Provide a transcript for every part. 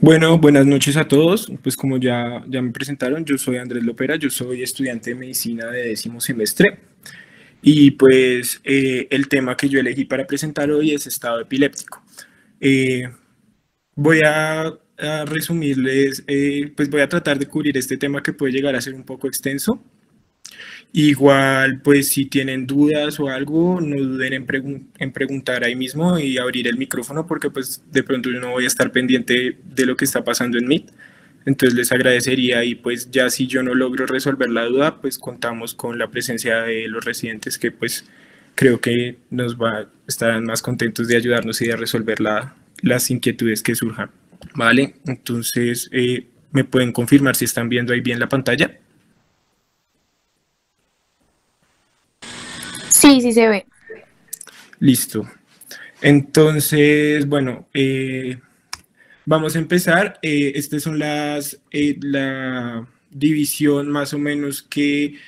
Bueno, buenas noches a todos. Pues como ya, ya me presentaron, yo soy Andrés Lopera, yo soy estudiante de medicina de décimo semestre. Y pues eh, el tema que yo elegí para presentar hoy es estado epiléptico. Eh, voy a, resumirles, eh, pues voy a tratar de cubrir este tema que puede llegar a ser un poco extenso. Igual, pues si tienen dudas o algo, no duden en, en, preguntar ahí mismo y abrir el micrófono porque pues de pronto yo no voy a estar pendiente de lo que está pasando en Meet. Entonces les agradecería y pues ya si yo no logro resolver la duda, pues contamos con la presencia de los residentes que pues creo que nos va, estarán más contentos de ayudarnos y de resolver la, las inquietudes que surjan. Vale, entonces eh, me pueden confirmar si están viendo ahí bien la pantalla. Sí, sí se ve. Listo. Entonces, bueno, eh, vamos a empezar. Eh, estas son las, eh, la división más o menos que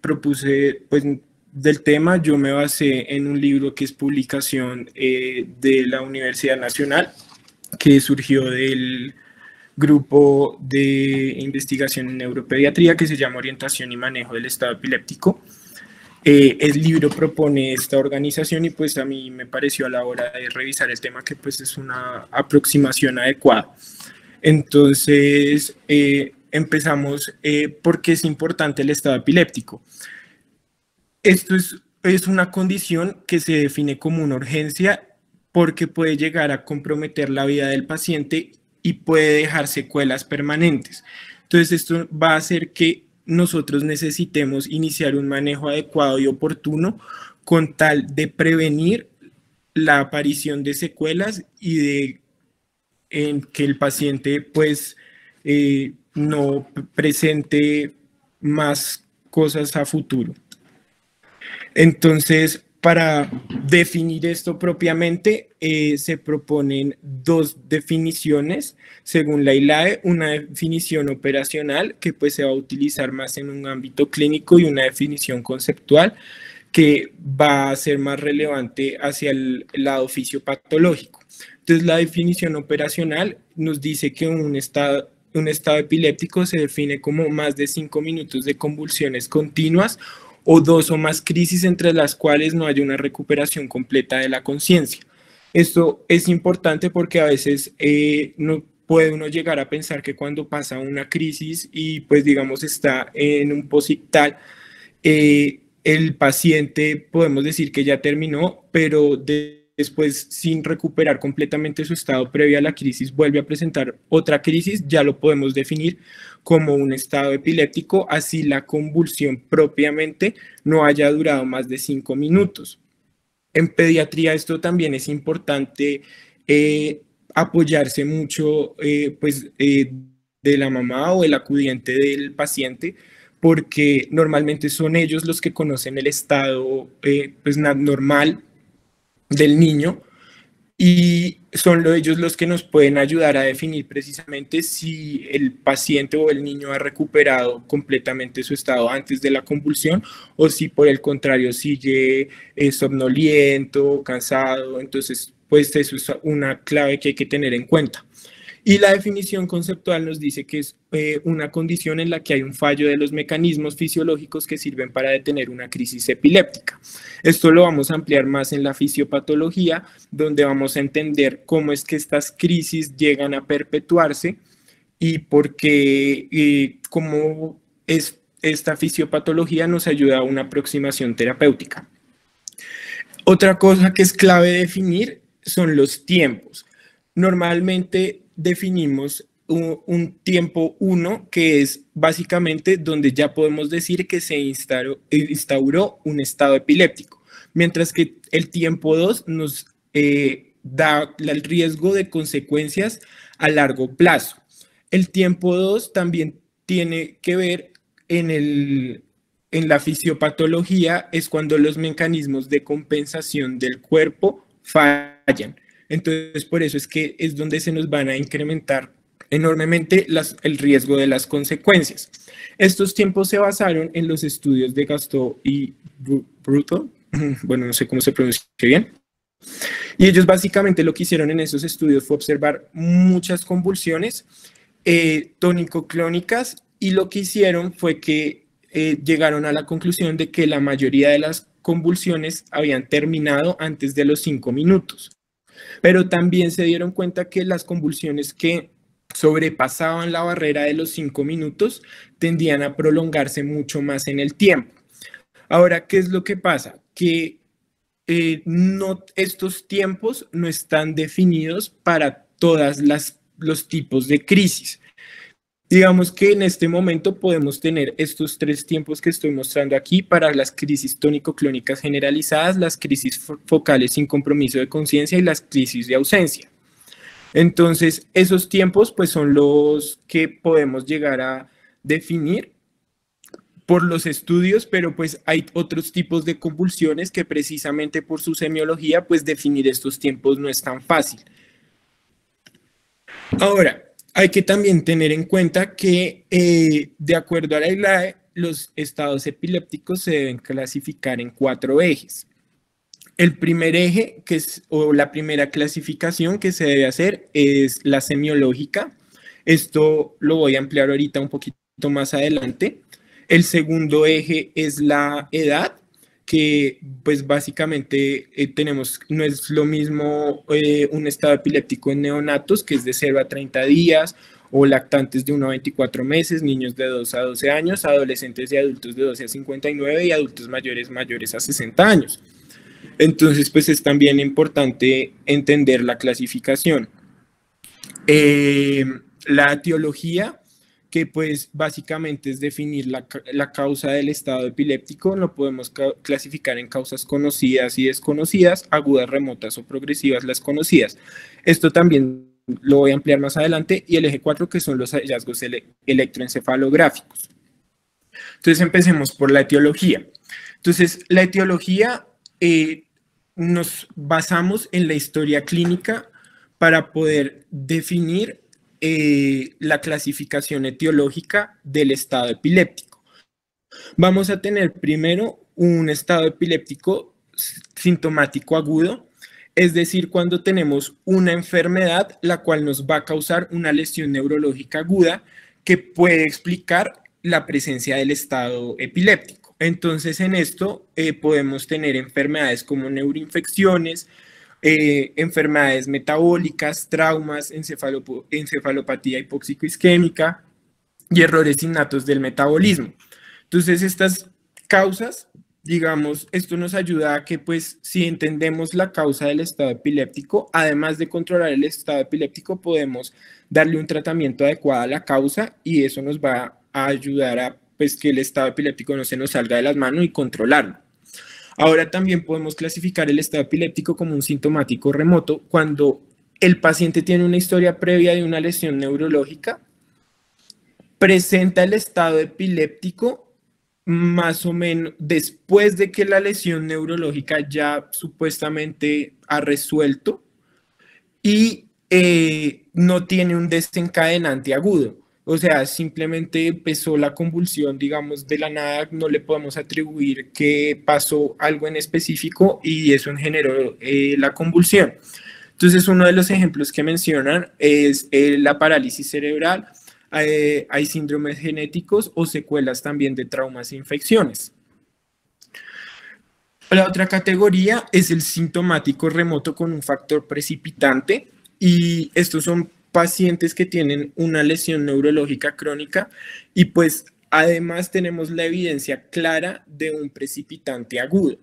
propuse pues, del tema. Yo me basé en un libro que es publicación de la Universidad Nacional, que surgió del grupo de investigación en neuropediatría que se llama Orientación y Manejo del Estado Epiléptico. Eh, el libro propone esta organización y pues a mí me pareció a la hora de revisar el tema que pues es una aproximación adecuada. Entonces eh, empezamos eh, porque es importante el estado epiléptico. Esto es, es una condición que se define como una urgencia porque puede llegar a comprometer la vida del paciente y puede dejar secuelas permanentes. Entonces esto va a hacer que nosotros necesitemos iniciar un manejo adecuado y oportuno con tal de prevenir la aparición de secuelas y de en que el paciente pues eh, no presente más cosas a futuro. Entonces, para definir esto propiamente, eh, se proponen dos definiciones según la ILAE, una definición operacional que pues se va a utilizar más en un ámbito clínico y una definición conceptual que va a ser más relevante hacia el lado fisiopatológico. Entonces, la definición operacional nos dice que un estado, un estado epiléptico se define como más de cinco minutos de convulsiones continuas o dos o más crisis entre las cuales no haya una recuperación completa de la conciencia. Esto es importante porque a veces eh, no puede uno llegar a pensar que cuando pasa una crisis y pues digamos está en un posictal, eh, el paciente podemos decir que ya terminó, pero después sin recuperar completamente su estado previo a la crisis vuelve a presentar otra crisis, ya lo podemos definir como un estado epiléptico, así la convulsión propiamente no haya durado más de cinco minutos. En pediatría esto también es importante eh, apoyarse mucho pues, eh, de la mamá o el acudiente del paciente, porque normalmente son ellos los que conocen el estado eh, pues, normal del niño y son ellos los que nos pueden ayudar a definir precisamente si el paciente o el niño ha recuperado completamente su estado antes de la convulsión o si por el contrario sigue eh, somnoliento, cansado. Entonces, pues eso es una clave que hay que tener en cuenta. Y la definición conceptual nos dice que es eh, una condición en la que hay un fallo de los mecanismos fisiológicos que sirven para detener una crisis epiléptica. Esto lo vamos a ampliar más en la fisiopatología, donde vamos a entender cómo es que estas crisis llegan a perpetuarse y por qué, eh, cómo es, esta fisiopatología nos ayuda a una aproximación terapéutica. Otra cosa que es clave definir son los tiempos. Normalmente definimos un, tiempo 1 que es básicamente donde ya podemos decir que se instauró, un estado epiléptico, mientras que el tiempo 2 nos eh, da el riesgo de consecuencias a largo plazo. El tiempo 2 también tiene que ver en, el, en la fisiopatología, es cuando los mecanismos de compensación del cuerpo fallan. Entonces, por eso es que es donde se nos van a incrementar enormemente el riesgo de las consecuencias. Estos tiempos se basaron en los estudios de Gasto y Bruto, bueno, no sé cómo se pronuncia bien, Y ellos básicamente lo que hicieron en esos estudios fue observar muchas convulsiones eh, tónico-clónicas y lo que hicieron fue que eh, llegaron a la conclusión de que la mayoría de las convulsiones habían terminado antes de los cinco minutos. Pero también se dieron cuenta que las convulsiones que sobrepasaban la barrera de los cinco minutos tendían a prolongarse mucho más en el tiempo. Ahora, ¿qué es lo que pasa? Que eh, estos tiempos no están definidos para todas las los tipos de crisis. Digamos que en este momento podemos tener estos tres tiempos que estoy mostrando aquí para las crisis tónico-clónicas generalizadas, las crisis focales sin compromiso de conciencia y las crisis de ausencia. Entonces, esos tiempos pues son los que podemos llegar a definir por los estudios, pero pues hay otros tipos de convulsiones que precisamente por su semiología pues definir estos tiempos no es tan fácil. Ahora, hay que también tener en cuenta que eh, de acuerdo a la ILAE, los estados epilépticos se deben clasificar en cuatro ejes. El primer eje, que es, o la primera clasificación que se debe hacer es la semiológica. Esto lo voy a ampliar ahorita un poquito más adelante. El segundo eje es la edad, que pues básicamente eh, tenemos, no es lo mismo eh, un estado epiléptico en neonatos, que es de 0 a 30 días, o lactantes de 1 a 24 meses, niños de 2 a 12 años, adolescentes y adultos de 12 a 59 y adultos mayores mayores a 60 años. Entonces, pues es también importante entender la clasificación. Eh, la etiología que pues básicamente es definir la, causa del estado epiléptico, lo podemos clasificar en causas conocidas y desconocidas, agudas, remotas o progresivas las conocidas. Esto también lo voy a ampliar más adelante y el eje 4 que son los hallazgos electroencefalográficos. Entonces empecemos por la etiología. Entonces la etiología eh, nos basamos en la historia clínica para poder definir eh, la clasificación etiológica del estado epiléptico. Vamos a tener primero un estado epiléptico sintomático agudo, es decir, cuando tenemos una enfermedad la cual nos va a causar una lesión neurológica aguda que puede explicar la presencia del estado epiléptico. Entonces, en esto eh, podemos tener enfermedades como neuroinfecciones, eh, enfermedades metabólicas, traumas, encefalopatía hipóxico-isquémica y errores innatos del metabolismo. Entonces, estas causas, digamos, esto nos ayuda a que, pues, si entendemos la causa del estado epiléptico, además de controlar el estado epiléptico, podemos darle un tratamiento adecuado a la causa y eso nos va a ayudar a, pues, que el estado epiléptico no se nos salga de las manos y controlarlo. Ahora también podemos clasificar el estado epiléptico como un sintomático remoto cuando el paciente tiene una historia previa de una lesión neurológica, presenta el estado epiléptico más o menos después de que la lesión neurológica ya supuestamente ha resuelto y eh, no tiene un desencadenante agudo. O sea, simplemente empezó la convulsión, digamos, de la nada, no le podemos atribuir que pasó algo en específico y eso generó eh, la convulsión. Entonces, uno de los ejemplos que mencionan es eh, la parálisis cerebral, eh, hay síndromes genéticos o secuelas también de traumas e infecciones. La otra categoría es el sintomático remoto con un factor precipitante y estos son pacientes que tienen una lesión neurológica crónica y pues además tenemos la evidencia clara de un precipitante agudo.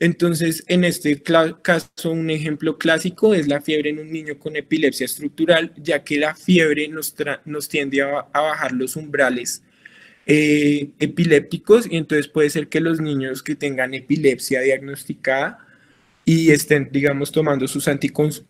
Entonces, en este caso, un ejemplo clásico es la fiebre en un niño con epilepsia estructural, ya que la fiebre nos, nos tiende a, bajar los umbrales eh, epilépticos y entonces puede ser que los niños que tengan epilepsia diagnosticada y estén, digamos, tomando sus,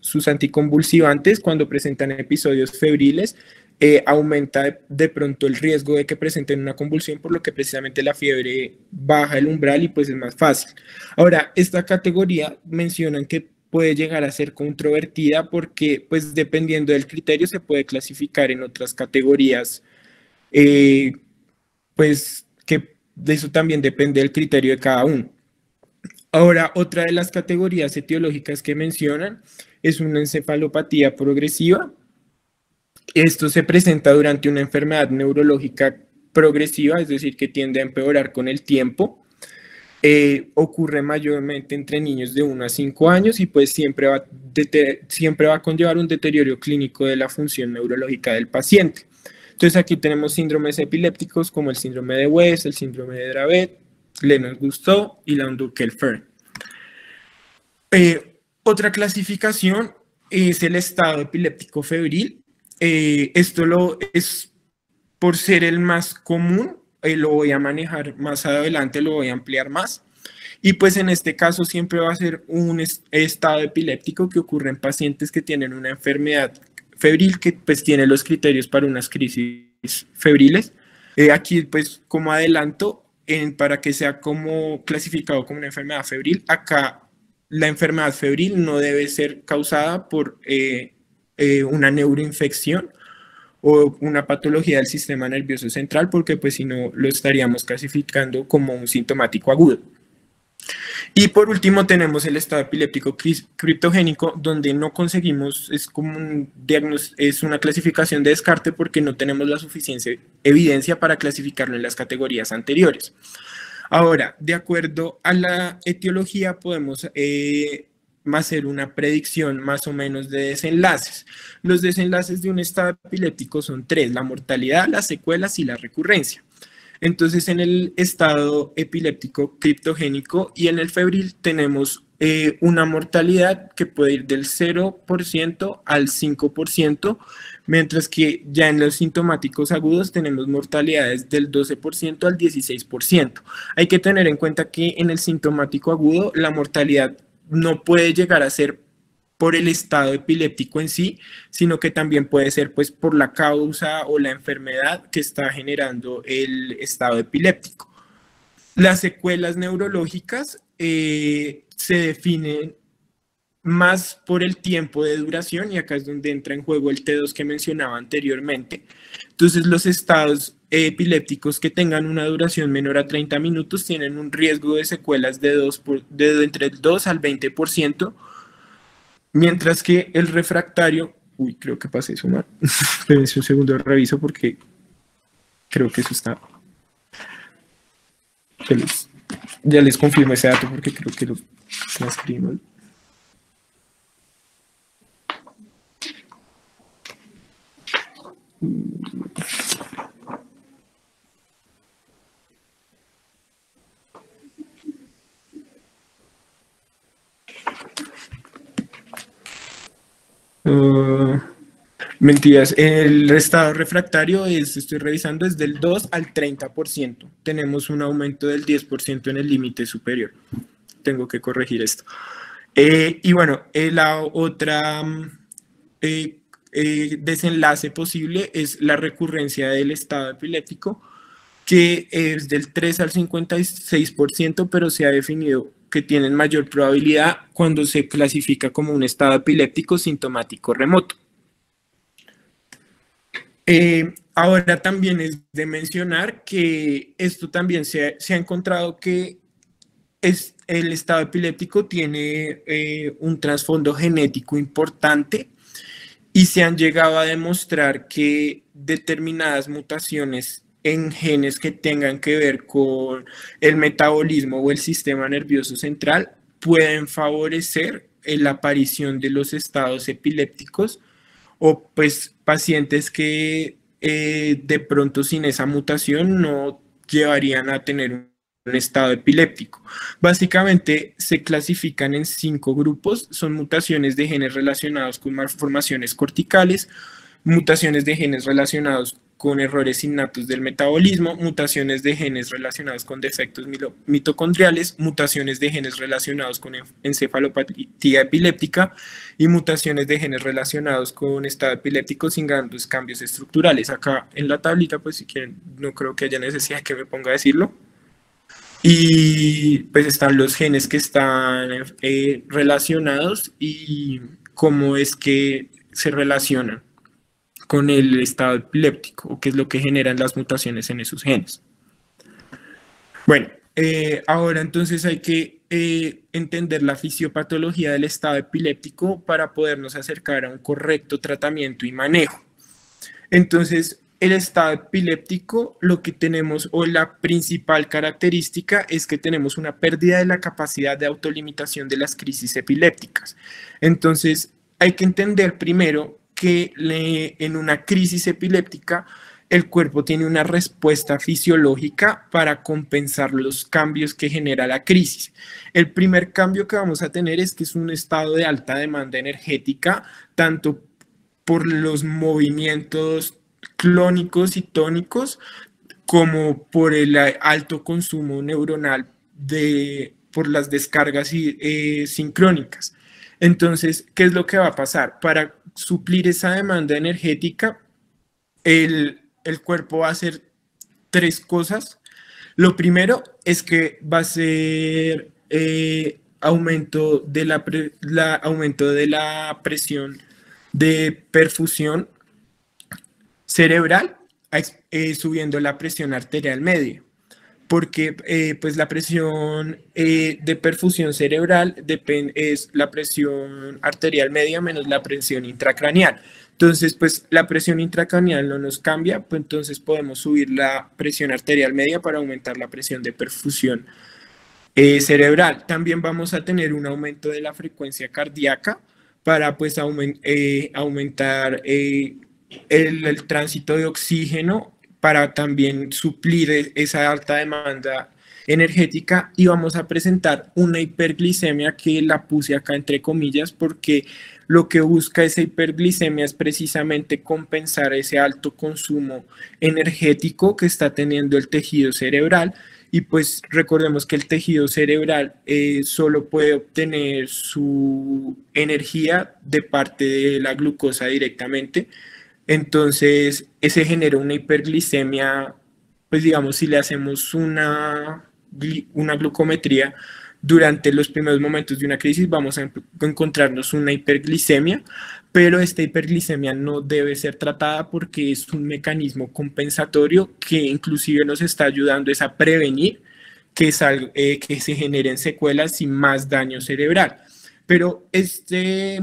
sus anticonvulsivantes cuando presentan episodios febriles, eh, aumenta de, pronto el riesgo de que presenten una convulsión, por lo que precisamente la fiebre baja el umbral y pues es más fácil. Ahora, esta categoría mencionan que puede llegar a ser controvertida porque pues dependiendo del criterio se puede clasificar en otras categorías, eh, pues que de eso también depende del criterio de cada uno. Ahora, otra de las categorías etiológicas que mencionan es una encefalopatía progresiva. Esto se presenta durante una enfermedad neurológica progresiva, es decir, que tiende a empeorar con el tiempo. Eh, ocurre mayormente entre niños de 1 a 5 años y pues siempre va, siempre va a conllevar un deterioro clínico de la función neurológica del paciente. Entonces aquí tenemos síndromes epilépticos como el síndrome de West, el síndrome de Dravet, Lennox-Gastaut y la Dunkel-Fern. Eh, otra clasificación es el estado epiléptico febril. Eh, esto lo es por ser el más común, eh, lo voy a manejar más adelante, lo voy a ampliar más. Y pues en este caso siempre va a ser un estado epiléptico que ocurre en pacientes que tienen una enfermedad febril que pues tiene los criterios para unas crisis febriles. Eh, aquí pues como adelanto, para que sea como clasificado como una enfermedad febril, acá la enfermedad febril no debe ser causada por eh, eh, una neuroinfección o una patología del sistema nervioso central, porque pues si no lo estaríamos clasificando como un sintomático agudo. Y por último tenemos el estado epiléptico criptogénico, donde no conseguimos, es como un es una clasificación de descarte porque no tenemos la suficiente evidencia para clasificarlo en las categorías anteriores. Ahora, de acuerdo a la etiología, podemos eh, hacer una predicción más o menos de desenlaces. Los desenlaces de un estado epiléptico son tres, la mortalidad, las secuelas y la recurrencia. Entonces, en el estado epiléptico criptogénico y en el febril tenemos eh, una mortalidad que puede ir del 0% al 5%, mientras que ya en los sintomáticos agudos tenemos mortalidades del 12% al 16%. Hay que tener en cuenta que en el sintomático agudo la mortalidad no puede llegar a ser por el estado epiléptico en sí, sino que también puede ser pues por la causa o la enfermedad que está generando el estado epiléptico. Las secuelas neurológicas eh, se definen más por el tiempo de duración y acá es donde entra en juego el T2 que mencionaba anteriormente. Entonces los estados epilépticos que tengan una duración menor a 30 minutos tienen un riesgo de secuelas de, 2 por, de entre el 2 al 20%, Mientras que el refractario, uy, creo que pasé eso mal. Espérense un segundo, reviso porque creo que eso está. Ya les, confirmo ese dato porque creo que lo transcribí mal. Uh, mentiras, el estado refractario es, estoy revisando, es del 2 al 30%. Tenemos un aumento del 10% en el límite superior. Tengo que corregir esto. Eh, y bueno, eh, la otra eh, desenlace posible es la recurrencia del estado epiléptico, que es del 3 al 56%, pero se ha definido que tienen mayor probabilidad cuando se clasifica como un estado epiléptico sintomático remoto. Eh, ahora también es de mencionar que esto también se, ha encontrado que es, el estado epiléptico tiene eh, un trasfondo genético importante y se han llegado a demostrar que determinadas mutaciones en genes que tengan que ver con el metabolismo o el sistema nervioso central pueden favorecer la aparición de los estados epilépticos o pues pacientes que eh, de pronto sin esa mutación no llevarían a tener un estado epiléptico. Básicamente se clasifican en cinco grupos, son mutaciones de genes relacionados con malformaciones corticales, mutaciones de genes relacionados con errores innatos del metabolismo, mutaciones de genes relacionados con defectos mitocondriales, mutaciones de genes relacionados con encefalopatía epiléptica y mutaciones de genes relacionados con estado epiléptico sin grandes cambios estructurales. Acá en la tablita, pues si quieren, no creo que haya necesidad que me ponga a decirlo. Y pues están los genes que están eh, relacionados y cómo es que se relacionan con el estado epiléptico o qué es lo que generan las mutaciones en esos genes. Bueno, eh, ahora entonces hay que eh, entender la fisiopatología del estado epiléptico para podernos acercar a un correcto tratamiento y manejo. Entonces, el estado epiléptico, lo que tenemos, o la principal característica, es que tenemos una pérdida de la capacidad de autolimitación de las crisis epilépticas. Entonces, hay que entender primero que en una crisis epiléptica, el cuerpo tiene una respuesta fisiológica para compensar los cambios que genera la crisis. El primer cambio que vamos a tener es que es un estado de alta demanda energética, tanto por los movimientos clónicos y tónicos, como por el alto consumo neuronal de, por las descargas eh, sincrónicas. Entonces, ¿qué es lo que va a pasar? Para suplir esa demanda energética, el, el cuerpo va a hacer tres cosas. Lo primero es que va a ser eh, aumento, de la, aumento de la presión de perfusión cerebral, eh, subiendo la presión arterial media, porque eh, pues la presión de perfusión cerebral es la presión arterial media menos la presión intracraneal. Entonces, pues la presión intracranial no nos cambia, pues entonces podemos subir la presión arterial media para aumentar la presión de perfusión eh, cerebral. También vamos a tener un aumento de la frecuencia cardíaca para pues eh, aumentar eh, el, tránsito de oxígeno para también suplir e, esa alta demanda energética y vamos a presentar una hiperglicemia que la puse acá entre comillas porque lo que busca esa hiperglicemia es precisamente compensar ese alto consumo energético que está teniendo el tejido cerebral. Y pues recordemos que el tejido cerebral eh, solo puede obtener su energía de parte de la glucosa directamente. Entonces, ese genera una hiperglicemia, pues digamos, si le hacemos una, una glucometría, durante los primeros momentos de una crisis vamos a encontrarnos una hiperglicemia, pero esta hiperglicemia no debe ser tratada porque es un mecanismo compensatorio que inclusive nos está ayudando a prevenir que, eh, que se generen secuelas y más daño cerebral. Pero este,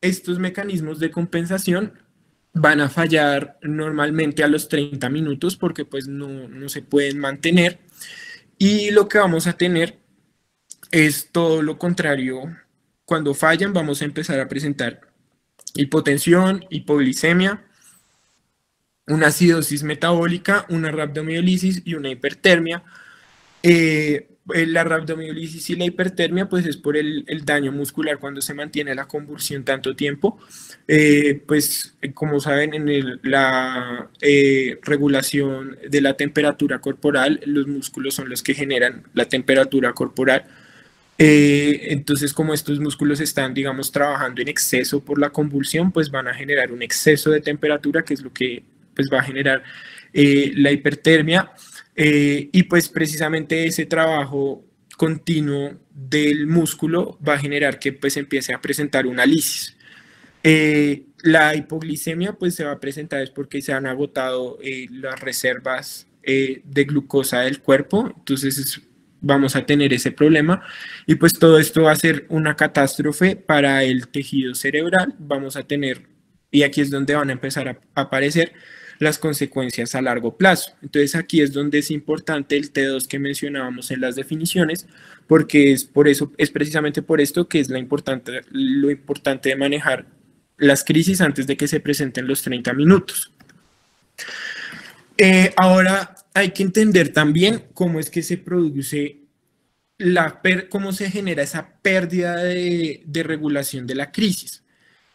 estos mecanismos de compensación van a fallar normalmente a los 30 minutos porque pues no, no se pueden mantener. Y lo que vamos a tener es todo lo contrario. Cuando fallan vamos a empezar a presentar hipotensión, hipoglicemia, una acidosis metabólica, una rhabdomiolisis y una hipertermia. Eh, la rhabdomiolisis y la hipertermia pues es por el, daño muscular cuando se mantiene la convulsión tanto tiempo. Eh, pues como saben en la eh, regulación de la temperatura corporal, los músculos son los que generan la temperatura corporal. Eh, entonces, como estos músculos están, digamos, trabajando en exceso por la convulsión, pues van a generar un exceso de temperatura, que es lo que pues, va a generar eh, la hipertermia. Eh, y pues precisamente ese trabajo continuo del músculo va a generar que pues empiece a presentar una lisis. la hipoglicemia pues se va a presentar es porque se han agotado las reservas de glucosa del cuerpo, entonces es vamos a tener ese problema. Y pues todo esto va a ser una catástrofe para el tejido cerebral, vamos a tener, y aquí es donde van a empezar a aparecer las consecuencias a largo plazo. Entonces aquí es donde es importante el T2 que mencionábamos en las definiciones, porque es por eso, es precisamente por esto que es la importante, lo importante de manejar las crisis antes de que se presenten los 30 minutos. Eh, ahora hay que entender también cómo es que se produce la cómo se genera esa pérdida de, de regulación de la crisis.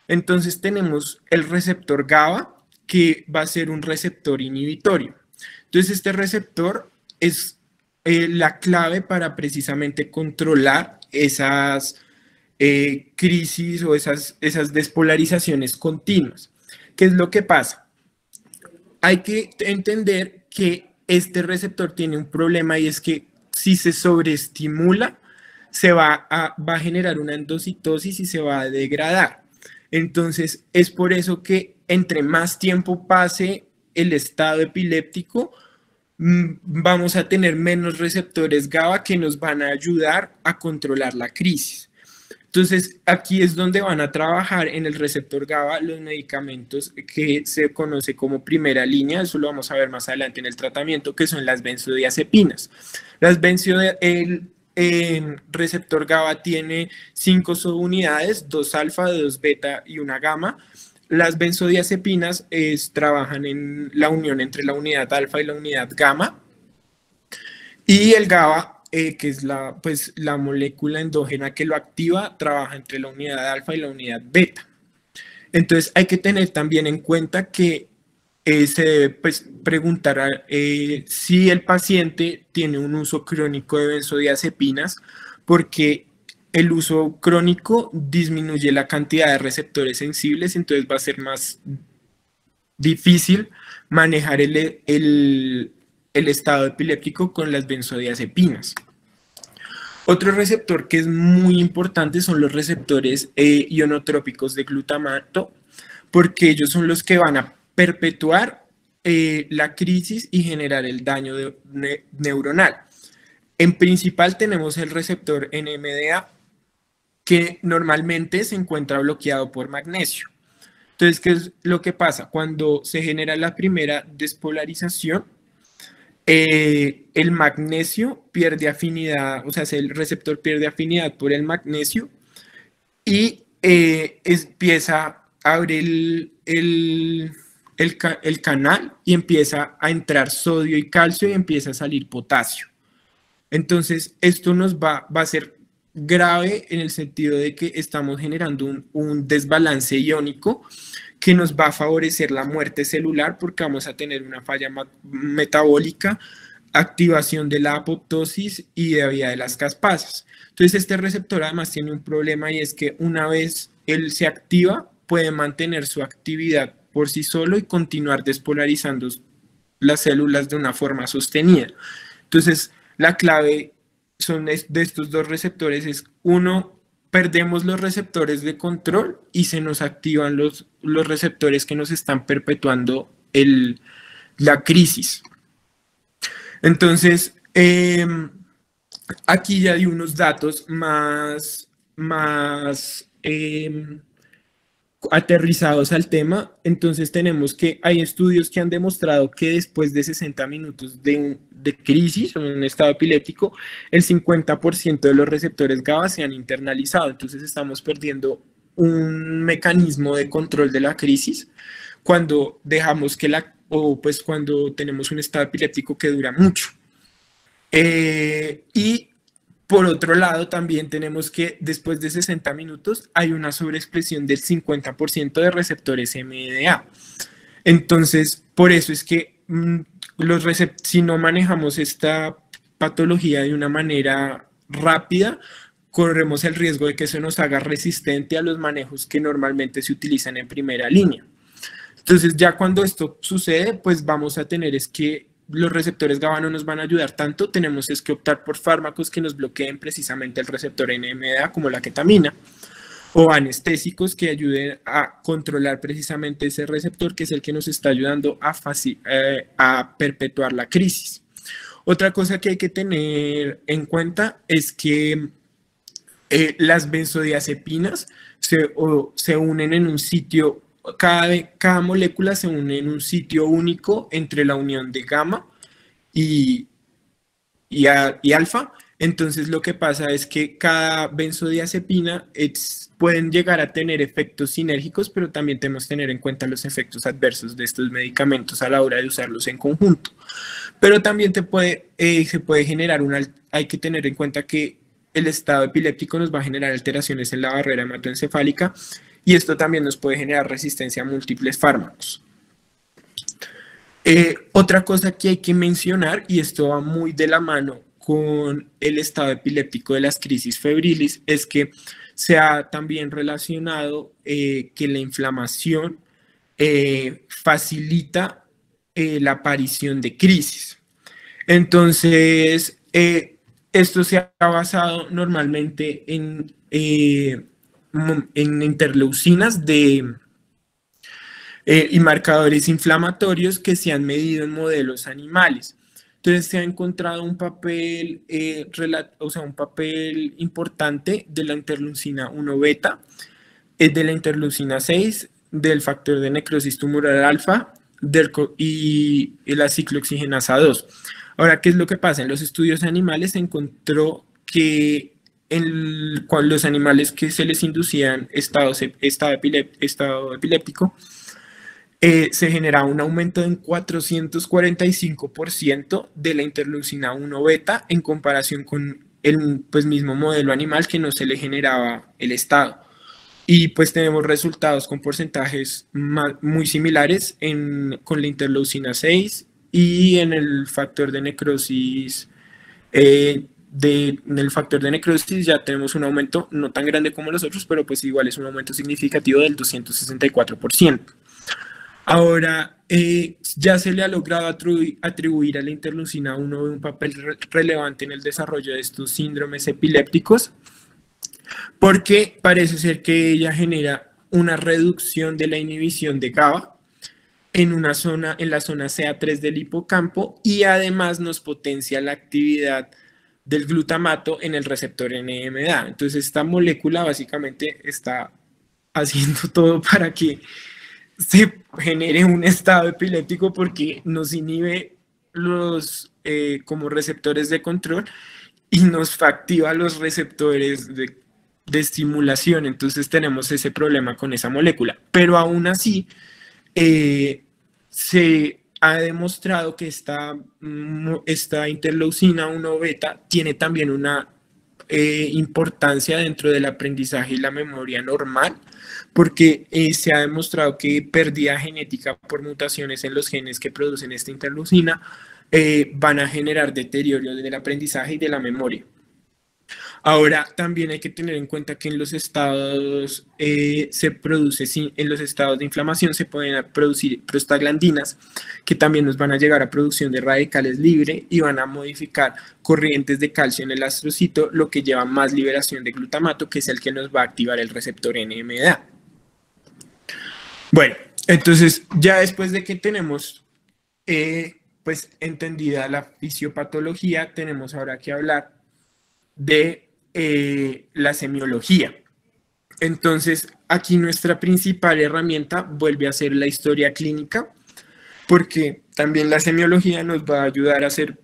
Entonces tenemos el receptor GABA, que va a ser un receptor inhibitorio. Entonces este receptor es eh, la clave para precisamente controlar esas eh, crisis o esas, esas despolarizaciones continuas. ¿Qué es lo que pasa? Hay que entender que este receptor tiene un problema y es que si se sobreestimula, se va a, va a generar una endocitosis y se va a degradar. Entonces, es por eso que entre más tiempo pase el estado epiléptico, mm, vamos a tener menos receptores GABA que nos van a ayudar a controlar la crisis. Entonces, aquí es donde van a trabajar en el receptor GABA los medicamentos que se conoce como primera línea, eso lo vamos a ver más adelante en el tratamiento, que son las benzodiazepinas. Las benzodiazepinas el receptor GABA tiene cinco subunidades, dos alfa, dos beta y una gamma. Las benzodiazepinas trabajan en la unión entre la unidad alfa y la unidad gamma. Y el GABA, eh, que es la, pues, la molécula endógena que lo activa, trabaja entre la unidad alfa y la unidad beta. Entonces hay que tener también en cuenta que eh, se debe pues, preguntar eh, si el paciente tiene un uso crónico de benzodiazepinas, porque el uso crónico disminuye la cantidad de receptores sensibles, entonces va a ser más difícil manejar el, el, estado epiléptico con las benzodiazepinas. Otro receptor que es muy importante son los receptores eh, ionotrópicos de glutamato, porque ellos son los que van a perpetuar eh, la crisis y generar el daño neuronal. En principal tenemos el receptor NMDA, que normalmente se encuentra bloqueado por magnesio. Entonces, ¿qué es lo que pasa? Cuando se genera la primera despolarización, eh, el magnesio pierde afinidad, o sea, el receptor pierde afinidad por el magnesio y eh, empieza a abrir el el, canal y empieza a entrar sodio y calcio y empieza a salir potasio. Entonces, esto nos va, va a ser grave en el sentido de que estamos generando un, desbalance iónico que nos va a favorecer la muerte celular porque vamos a tener una falla metabólica, activación de la apoptosis y de vía de las caspasas. Entonces, este receptor además tiene un problema y es que una vez él se activa, puede mantener su actividad por sí solo y continuar despolarizando las células de una forma sostenida. Entonces, la clave son de estos dos receptores es uno, perdemos los receptores de control y se nos activan los, los receptores que nos están perpetuando el, la crisis. Entonces, em, aquí ya hay unos datos más, más em, aterrizados al tema, entonces tenemos que hay estudios que han demostrado que después de 60 minutos de, de crisis o un estado epiléptico, el 50% de los receptores GABA se han internalizado, entonces estamos perdiendo un mecanismo de control de la crisis cuando dejamos que la, o pues cuando tenemos un estado epiléptico que dura mucho. Eh, y por otro lado, también tenemos que después de 60 minutos hay una sobreexpresión del 50% de receptores MDA. Entonces, por eso es que mm, los si no manejamos esta patología de una manera rápida, corremos el riesgo de que se nos haga resistente a los manejos que normalmente se utilizan en primera línea. Entonces, ya cuando esto sucede, pues vamos a tener es que los receptores GABA no nos van a ayudar tanto, tenemos es que optar por fármacos que nos bloqueen precisamente el receptor NMDA, como la ketamina, o anestésicos que ayuden a controlar precisamente ese receptor, que es el que nos está ayudando a, eh, perpetuar la crisis. Otra cosa que hay que tener en cuenta es que eh, las benzodiazepinas se, se unen en un sitio cada, cada molécula se une en un sitio único entre la unión de gamma y, y, alfa. Entonces lo que pasa es que cada benzodiazepina pueden llegar a tener efectos sinérgicos, pero también tenemos que tener en cuenta los efectos adversos de estos medicamentos a la hora de usarlos en conjunto. Pero también te puede, eh, se puede generar una, hay que tener en cuenta que el estado epiléptico nos va a generar alteraciones en la barrera hematoencefálica y esto también nos puede generar resistencia a múltiples fármacos. Eh, otra cosa que hay que mencionar, y esto va muy de la mano con el estado epiléptico de las crisis febriles, es que se ha también relacionado eh, que la inflamación eh, facilita la aparición de crisis. Entonces, esto se ha basado normalmente en en interleucinas de, eh, y marcadores inflamatorios que se han medido en modelos animales. Entonces se ha encontrado un papel, eh, o sea, un papel importante de la interleucina 1 beta, de la interleucina 6, del factor de necrosis tumoral alfa y, la ciclooxigenasa 2. Ahora, ¿qué es lo que pasa? En los estudios animales se encontró que en los animales que se les inducían estado, estado, estado epiléptico, eh, se genera un aumento en 445% de la interleucina 1 beta en comparación con el pues, mismo modelo animal que no se le generaba el estado. Y pues tenemos resultados con porcentajes muy similares con la interleucina 6 y en el factor de necrosis. Eh, de, en factor de necrosis ya tenemos un aumento no tan grande como los otros, pero pues igual es un aumento significativo del 264%. Ahora, eh, ya se le ha logrado atribuir, a la interleucina 1 un papel relevante en el desarrollo de estos síndromes epilépticos, porque parece ser que ella genera una reducción de la inhibición de GABA en, una zona, en la zona CA3 del hipocampo y además nos potencia la actividad del glutamato en el receptor NMDA. Entonces, esta molécula básicamente está haciendo todo para que se genere un estado epiléptico porque nos inhibe los eh, como receptores de control y nos activa los receptores de, estimulación. Entonces tenemos ese problema con esa molécula. Pero aún así, eh, se ha demostrado que esta, mm, esta interleucina 1 beta tiene también una eh, importancia dentro del aprendizaje y la memoria normal porque eh, se ha demostrado que pérdida genética por mutaciones en los genes que producen esta interleucina eh, van a generar deterioro del aprendizaje y de la memoria. Ahora, también hay que tener en cuenta que en los estados eh, se produce, en los estados de inflamación se pueden producir prostaglandinas que también nos van a llegar a producción de radicales libre y van a modificar corrientes de calcio en el astrocito, lo que lleva más liberación de glutamato, que es el que nos va a activar el receptor NMDA. Bueno, entonces ya después de que tenemos eh, pues entendida la fisiopatología, tenemos ahora que hablar de eh, la semiología. Entonces, aquí nuestra principal herramienta vuelve a ser la historia clínica, porque también la semiología nos va a ayudar a hacer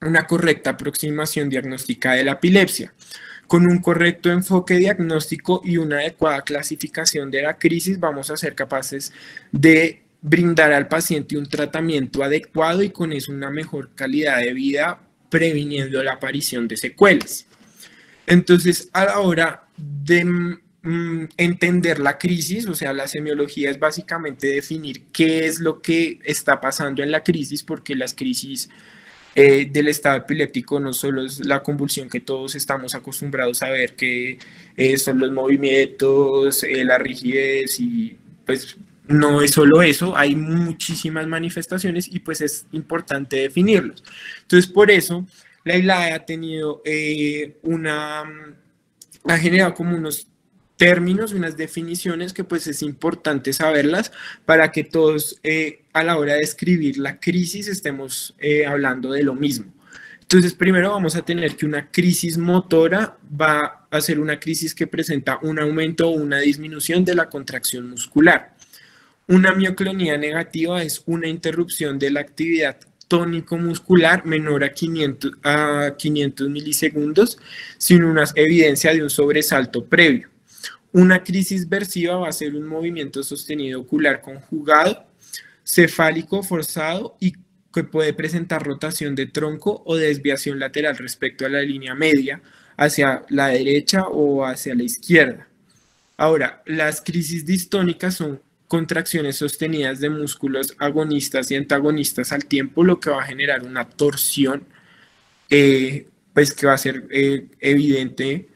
una correcta aproximación diagnóstica de la epilepsia. Con un correcto enfoque diagnóstico y una adecuada clasificación de la crisis, vamos a ser capaces de brindar al paciente un tratamiento adecuado y con eso una mejor calidad de vida, previniendo la aparición de secuelas. Entonces, a la hora de mm, entender la crisis, o sea, la semiología es básicamente definir qué es lo que está pasando en la crisis, porque las crisis eh, del estado epiléptico no solo es la convulsión que todos estamos acostumbrados a ver, que eh, son los movimientos, eh, la rigidez y pues no es solo eso, hay muchísimas manifestaciones y pues es importante definirlos. Entonces por eso la ILAE ha tenido una, ha generado como unos términos, unas definiciones que pues es importante saberlas para que todos eh, a la hora de escribir la crisis estemos eh, hablando de lo mismo. Entonces, primero vamos a tener que una crisis motora va a ser una crisis que presenta un aumento o una disminución de la contracción muscular. Una mioclonía negativa es una interrupción de la actividad tónico-muscular menor a 500, a 500 milisegundos sin una evidencia de un sobresalto previo. Una crisis versiva va a ser un movimiento sostenido ocular conjugado, cefálico forzado y que puede presentar rotación de tronco o desviación lateral respecto a la línea media hacia la derecha o hacia la izquierda. Ahora, las crisis distónicas son contracciones sostenidas de músculos agonistas y antagonistas al tiempo, lo que va a generar una torsión, eh, pues que va a ser eh, evidente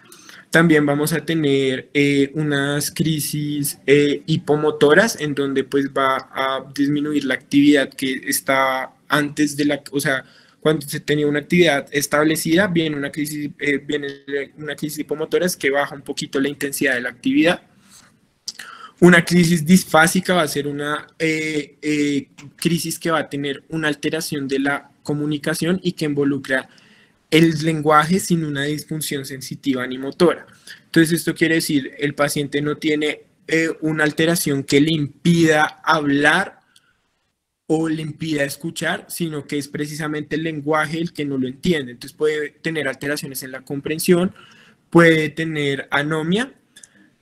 también vamos a tener eh, unas crisis hipomotoras en donde pues va a disminuir la actividad que está antes de la, o sea, cuando se tenía una actividad establecida, viene una crisis, viene una crisis hipomotora que baja un poquito la intensidad de la actividad. Una crisis disfásica va a ser una crisis que va a tener una alteración de la comunicación y que involucra el lenguaje sin una disfunción sensitiva ni motora. Entonces esto quiere decir, el paciente no tiene eh, una alteración que le impida hablar o le impida escuchar, sino que es precisamente el lenguaje el que no lo entiende. Entonces puede tener alteraciones en la comprensión, puede tener anomia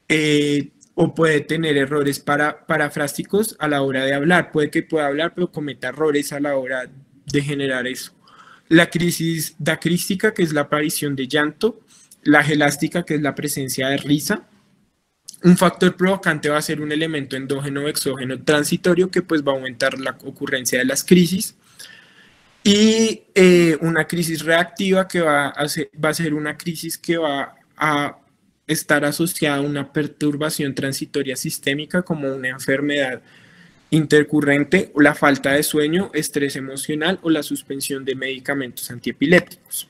eh, o puede tener errores para, parafrásticos a la hora de hablar. Puede que pueda hablar, pero cometa errores a la hora de generar eso. La crisis dacrística, que es la aparición de llanto, la gelástica, que es la presencia de risa, un factor provocante va a ser un elemento endógeno o exógeno transitorio que pues va a aumentar la ocurrencia de las crisis. Y eh, una crisis reactiva que va a, ser, va a ser una crisis que va a estar asociada a una perturbación transitoria sistémica como una enfermedad intercurrente, la falta de sueño, estrés emocional o la suspensión de medicamentos antiepilépticos.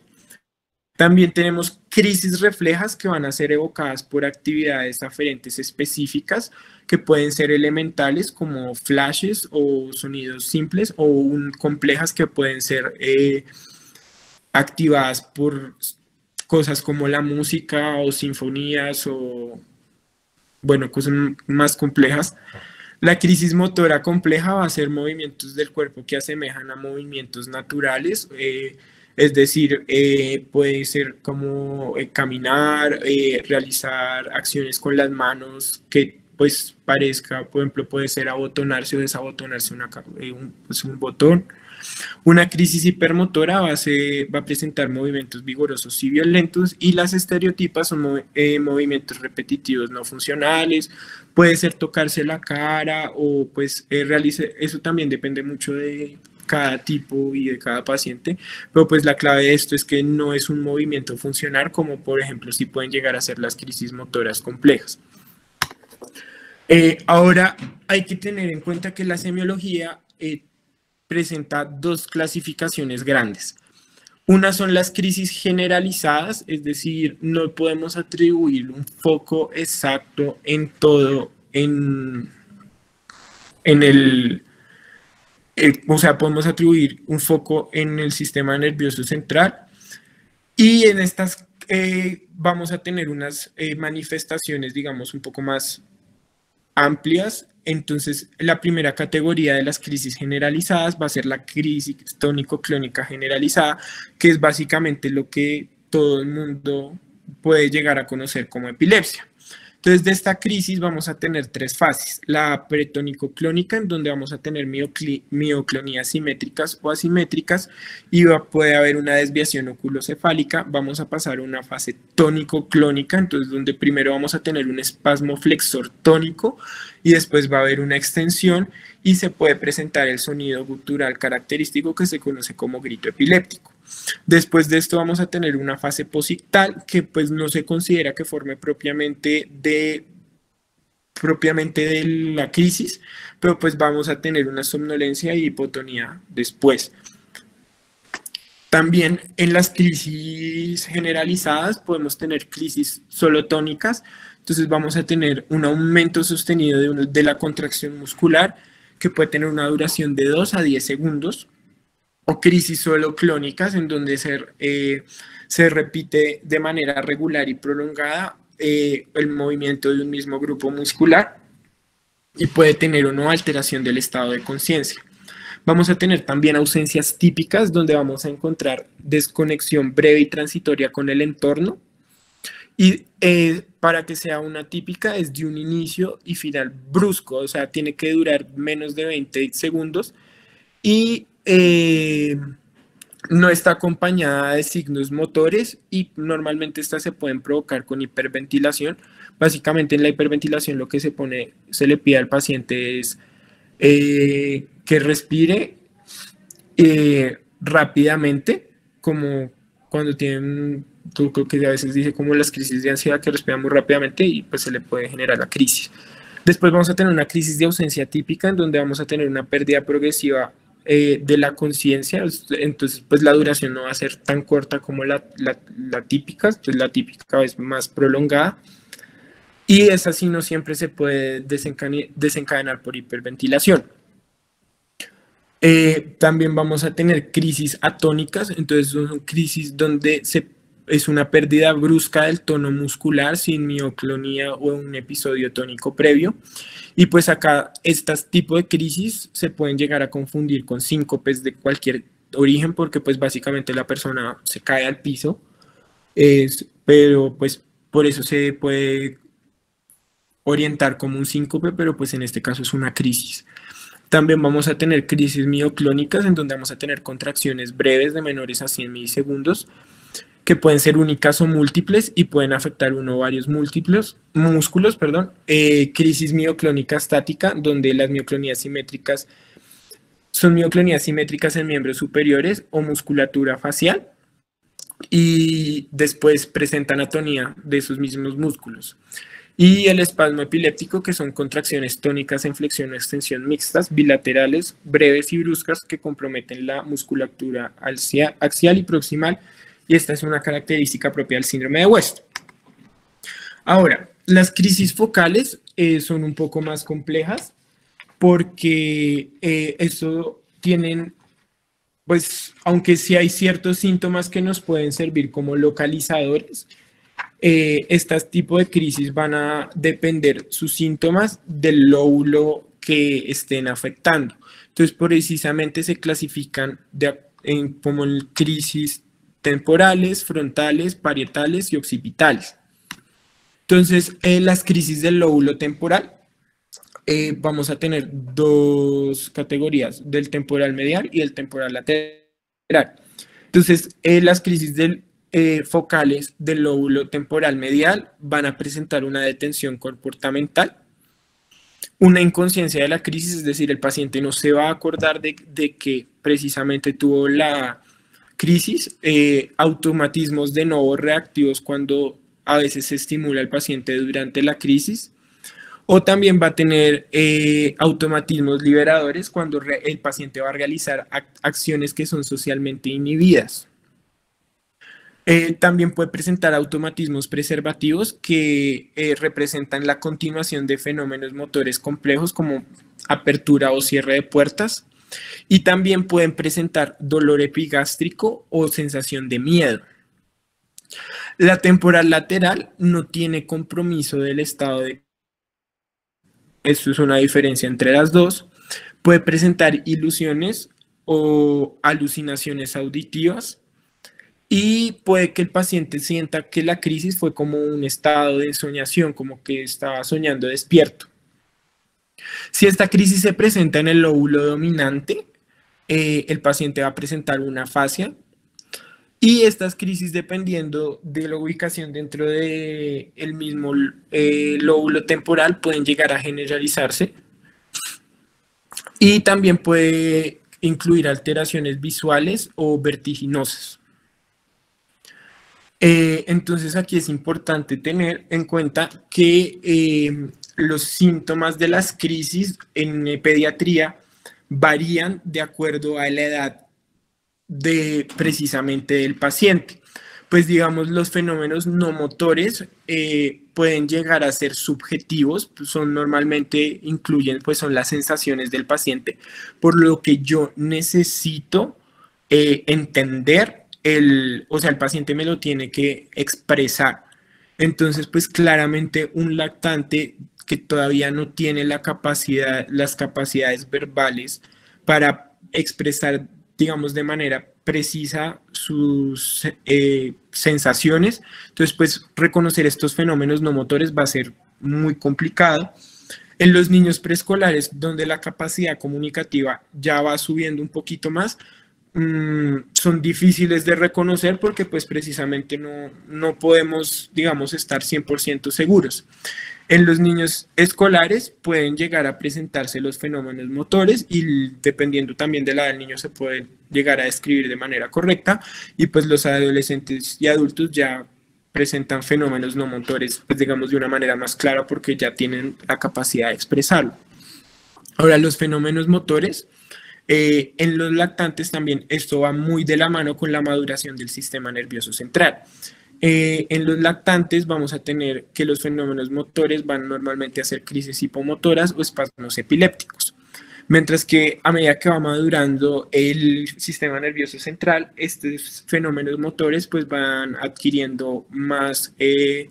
También tenemos crisis reflejas que van a ser evocadas por actividades aferentes específicas que pueden ser elementales como flashes o sonidos simples o complejas que pueden ser eh, activadas por cosas como la música o sinfonías o, bueno, cosas más complejas. La crisis motora compleja va a ser movimientos del cuerpo que asemejan a movimientos naturales. Eh, es decir, eh, puede ser como eh, caminar, eh, realizar acciones con las manos que pues parezca, por ejemplo, puede ser abotonarse o desabotonarse una, un, pues, un botón. Una crisis hipermotora va a, presentar movimientos vigorosos y violentos y las estereotipas son movimientos repetitivos no funcionales, puede ser tocarse la cara o pues realice, eso también depende mucho de cada tipo y de cada paciente, pero pues la clave de esto es que no es un movimiento funcional como por ejemplo si pueden llegar a ser las crisis motoras complejas. Eh, ahora hay que tener en cuenta que la semiología eh, presenta dos clasificaciones grandes. Una son las crisis generalizadas, es decir, no podemos atribuir un foco exacto en todo, en, en el, eh, o sea, podemos atribuir un foco en el sistema nervioso central y en estas eh, vamos a tener unas eh, manifestaciones, digamos, un poco más amplias. Entonces, la primera categoría de las crisis generalizadas va a ser la crisis tónico-clónica generalizada, que es básicamente lo que todo el mundo puede llegar a conocer como epilepsia. Entonces, de esta crisis vamos a tener tres fases. La pretónico-clónica, en donde vamos a tener mioclonías simétricas o asimétricas y puede haber una desviación oculocefálica. Vamos a pasar a una fase tónico-clónica, entonces donde primero vamos a tener un espasmo flexor tónico y después va a haber una extensión y se puede presentar el sonido gutural característico que se conoce como grito epiléptico. Después de esto vamos a tener una fase posictal que pues no se considera que forme propiamente de propiamente de la crisis, pero pues vamos a tener una somnolencia y hipotonía después. También en las crisis generalizadas podemos tener crisis solotónicas, entonces vamos a tener un aumento sostenido de, de la contracción muscular que puede tener una duración de 2 a 10 segundos o crisis solo clónicas en donde se, eh, se repite de manera regular y prolongada eh, el movimiento de un mismo grupo muscular y puede tener una alteración del estado de conciencia. Vamos a tener también ausencias típicas donde vamos a encontrar desconexión breve y transitoria con el entorno. Y eh, para que sea una típica es de un inicio y final brusco, o sea, tiene que durar menos de 20 segundos y eh, no está acompañada de signos motores y normalmente estas se pueden provocar con hiperventilación. Básicamente en la hiperventilación lo que se pone, se le pide al paciente es eh, que respire eh, rápidamente, como cuando tienen, tú creo que a veces dice como las crisis de ansiedad que respiran muy rápidamente y pues se le puede generar la crisis. Después vamos a tener una crisis de ausencia típica en donde vamos a tener una pérdida progresiva eh, de la conciencia, entonces pues la duración no va a ser tan corta como la, la, típica, pues la típica es más prolongada y esa sí no siempre se puede desencadenar, por hiperventilación. Eh, también vamos a tener crisis atónicas, entonces son crisis donde se, es una pérdida brusca del tono muscular sin mioclonía o un episodio tónico previo. Y pues acá estos tipos de crisis se pueden llegar a confundir con síncopes de cualquier origen porque pues básicamente la persona se cae al piso, es, pero pues por eso se puede orientar como un síncope, pero pues en este caso es una crisis. También vamos a tener crisis mioclónicas en donde vamos a tener contracciones breves de menores a 100 milisegundos que pueden ser únicas o múltiples y pueden afectar uno o varios múltiples músculos, perdón. Eh, crisis mioclónica estática, donde las mioclonías simétricas son mioclonías simétricas en miembros superiores o musculatura facial y después presentan atonía de esos mismos músculos. Y el espasmo epiléptico, que son contracciones tónicas en flexión o extensión mixtas, bilaterales, breves y bruscas que comprometen la musculatura axial y proximal y esta es una característica propia del síndrome de West. Ahora, las crisis focales eh, son un poco más complejas porque eh, eso tienen, pues, aunque sí hay ciertos síntomas que nos pueden servir como localizadores, eh, este tipo de crisis van a depender sus síntomas del lóbulo que estén afectando. Entonces, precisamente se clasifican de, en, como crisis temporales, frontales, parietales y occipitales. Entonces, en las crisis del lóbulo temporal, eh, vamos a tener dos categorías, del temporal medial y el temporal lateral. Entonces, las crisis del, eh, focales del lóbulo temporal medial van a presentar una detención comportamental, una inconsciencia de la crisis, es decir, el paciente no se va a acordar de, de que precisamente tuvo la crisis, eh, automatismos de nuevo reactivos cuando a veces se estimula al paciente durante la crisis, o también va a tener eh, automatismos liberadores cuando el paciente va a realizar acciones que son socialmente inhibidas. Eh, también puede presentar automatismos preservativos que representan la continuación de fenómenos motores complejos como apertura o cierre de puertas, y también pueden presentar dolor epigástrico o sensación de miedo. La temporal lateral no tiene compromiso del estado de... Esto es una diferencia entre las dos. Puede presentar ilusiones o alucinaciones auditivas y puede que el paciente sienta que la crisis fue como un estado de soñación, como que estaba soñando despierto. Si esta crisis se presenta en el lóbulo dominante, eh, el paciente va a presentar una fascia y estas crisis, dependiendo de la ubicación dentro del el mismo eh, lóbulo temporal, pueden llegar a generalizarse y también puede incluir alteraciones visuales o vertiginosas. Eh, entonces aquí es importante tener en cuenta que los síntomas de las crisis en pediatría varían de acuerdo a la edad de precisamente del paciente. Pues digamos, los fenómenos no motores eh, pueden llegar a ser subjetivos, pues son normalmente incluyen, pues son las sensaciones del paciente, por lo que yo necesito eh, entender el, o sea, el paciente me lo tiene que expresar. Entonces, pues claramente un lactante que todavía no tiene las capacidades verbales para expresar, digamos, de manera precisa sus eh, sensaciones. Entonces, pues reconocer estos fenómenos no motores va a ser muy complicado. En los niños preescolares, donde la capacidad comunicativa ya va subiendo un poquito más, mm, son difíciles de reconocer porque pues precisamente no, no podemos, digamos, estar 100% seguros. En los niños escolares pueden llegar a presentarse los fenómenos motores y dependiendo también de la edad del niño se pueden llegar a describir de manera correcta y pues los adolescentes y adultos ya presentan fenómenos no motores, pues digamos de una manera más clara porque ya tienen la capacidad de expresarlo. Ahora, los fenómenos motores, eh, en los lactantes también esto va muy de la mano con la maduración del sistema nervioso central. Eh, en los lactantes vamos a tener que los fenómenos motores van normalmente a ser crisis hipomotoras o espasmos epilépticos. Mientras que a medida que va madurando el sistema nervioso central, estos fenómenos motores pues van adquiriendo más, eh,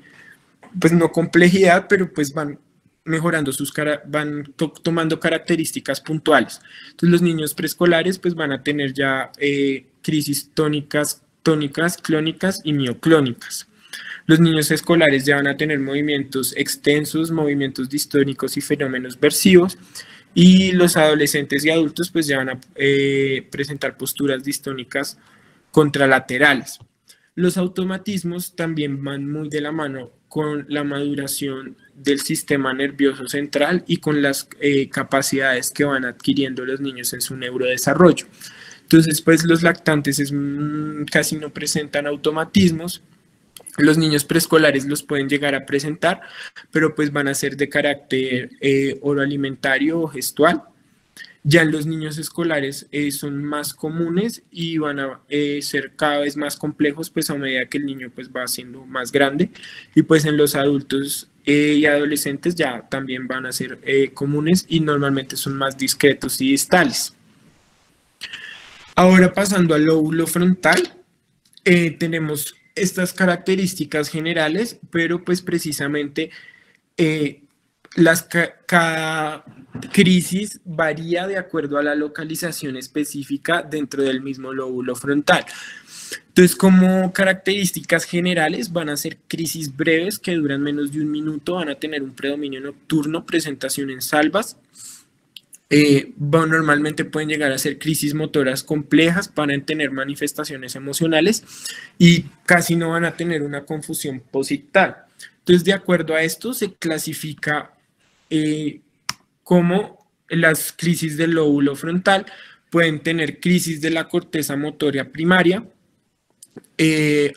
pues no complejidad, pero pues van mejorando sus van tomando características puntuales. Entonces los niños preescolares pues van a tener ya eh, crisis tónicas, tónicas, clónicas y mioclónicas. Los niños escolares ya van a tener movimientos extensos, movimientos distónicos y fenómenos versivos. Y los adolescentes y adultos pues ya van a eh, presentar posturas distónicas contralaterales. Los automatismos también van muy de la mano con la maduración del sistema nervioso central y con las eh, capacidades que van adquiriendo los niños en su neurodesarrollo. Entonces, pues los lactantes es, mm, casi no presentan automatismos, los niños preescolares los pueden llegar a presentar, pero pues van a ser de carácter eh, oroalimentario o gestual. Ya en los niños escolares eh, son más comunes y van a eh, ser cada vez más complejos pues a medida que el niño pues va siendo más grande y pues en los adultos y adolescentes ya también van a ser comunes y normalmente son más discretos y distales. Ahora pasando al lóbulo frontal, tenemos estas características generales, pero pues precisamente eh, las, cada crisis varía de acuerdo a la localización específica dentro del mismo lóbulo frontal. Entonces, como características generales, van a ser crisis breves que duran menos de un minuto, van a tener un predominio nocturno, presentación en salvas, eh, normalmente pueden llegar a ser crisis motoras complejas, van a tener manifestaciones emocionales y casi no van a tener una confusión posictal. Entonces, de acuerdo a esto, se clasifica eh, como las crisis del lóbulo frontal pueden tener crisis de la corteza motoria primaria. Eh,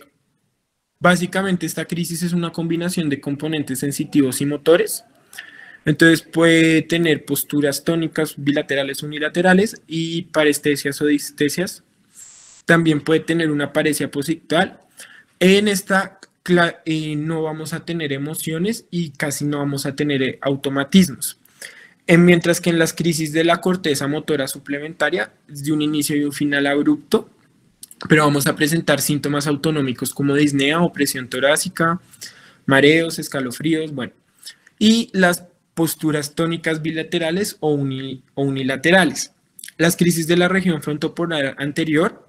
básicamente, esta crisis es una combinación de componentes sensitivos y motores. Entonces puede tener posturas tónicas bilaterales unilaterales y parestesias o distesias. También puede tener una paresia posictual. En esta eh, no vamos a tener emociones y casi no vamos a tener eh, automatismos. En, mientras que en las crisis de la corteza motora suplementaria de un inicio y un final abrupto, pero vamos a presentar síntomas autonómicos como disnea o presión torácica, mareos, escalofríos, bueno. Y las posturas tónicas bilaterales o, unilaterales. Las crisis de la región frontopolar anterior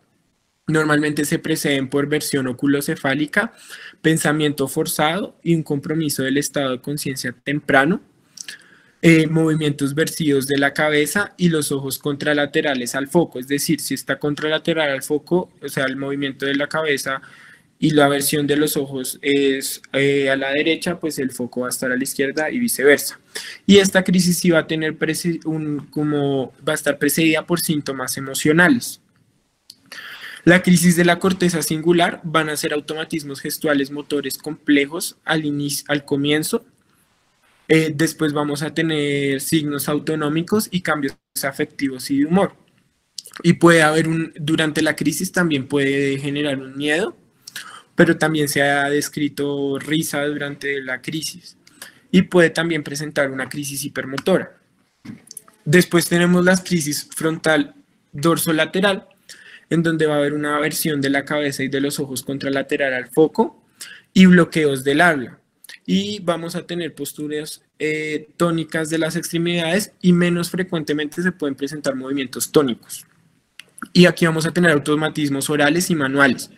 normalmente se preceden por versión oculocefálica, pensamiento forzado y un compromiso del estado de conciencia temprano, eh, movimientos versidos de la cabeza y los ojos contralaterales al foco, es decir, si está contralateral al foco, o sea, el movimiento de la cabeza y la versión de los ojos es eh, a la derecha, pues el foco va a estar a la izquierda y viceversa. Y esta crisis sí va a tener un, como va a estar precedida por síntomas emocionales. La crisis de la corteza singular van a ser automatismos gestuales motores complejos al, inicio, al comienzo. Eh, después vamos a tener signos autonómicos y cambios afectivos y de humor. Y puede haber un, durante la crisis también puede generar un miedo, pero también se ha descrito risa durante la crisis y puede también presentar una crisis hipermotora. Después tenemos las crisis frontal dorsolateral, en donde va a haber una aversión de la cabeza y de los ojos contralateral al foco y bloqueos del habla. Y vamos a tener posturas eh, tónicas de las extremidades y menos frecuentemente se pueden presentar movimientos tónicos. Y aquí vamos a tener automatismos orales y manuales.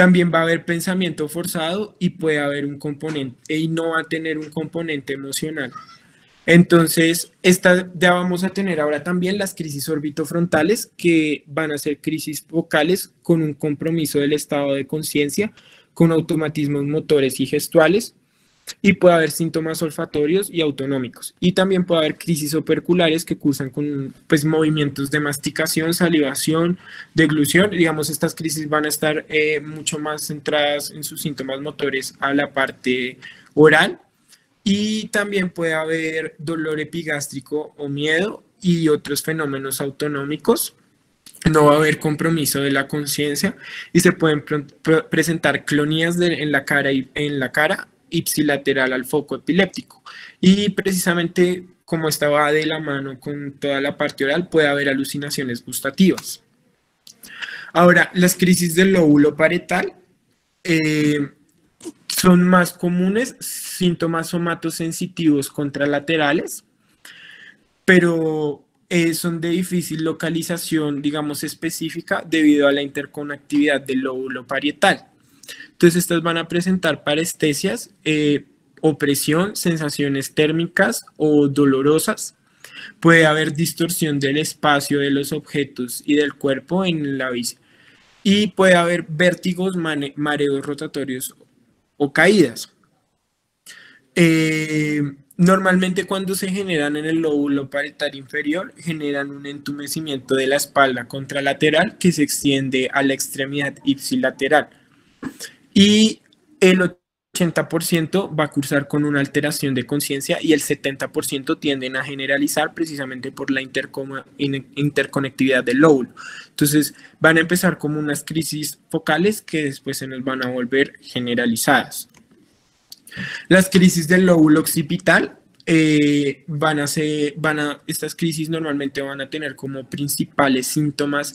También va a haber pensamiento forzado y puede haber un componente, y no va a tener un componente emocional. Entonces, esta, ya vamos a tener ahora también las crisis orbitofrontales, que van a ser crisis vocales con un compromiso del estado de conciencia, con automatismos motores y gestuales, y puede haber síntomas olfatorios y autonómicos. Y también puede haber crisis operculares que cursan con pues, movimientos de masticación, salivación, deglución. Digamos, estas crisis van a estar eh, mucho más centradas en sus síntomas motores a la parte oral. Y también puede haber dolor epigástrico o miedo y otros fenómenos autonómicos no va a haber compromiso de la conciencia y se pueden presentar clonías en la cara y en la cara ipsilateral al foco epiléptico. Y precisamente como estaba de la mano con toda la parte oral, puede haber alucinaciones gustativas. Ahora, las crisis del lóbulo parietal eh, son más comunes, síntomas somatosensitivos contralaterales, pero eh, son de difícil localización, digamos, específica debido a la interconectividad del lóbulo parietal. Entonces, estas van a presentar parestesias, eh, opresión, sensaciones térmicas o dolorosas. Puede haber distorsión del espacio de los objetos y del cuerpo en la vista. Y puede haber vértigos, mareos rotatorios o caídas. Eh, Normalmente cuando se generan en el lóbulo parietal inferior, generan un entumecimiento de la espalda contralateral que se extiende a la extremidad ipsilateral. Y el 80% va a cursar con una alteración de conciencia y el 70% tienden a generalizar precisamente por la interconectividad del lóbulo. Entonces van a empezar como unas crisis focales que después se nos van a volver generalizadas. Las crisis del lóbulo occipital eh, van a ser, van a, estas crisis normalmente van a tener como principales síntomas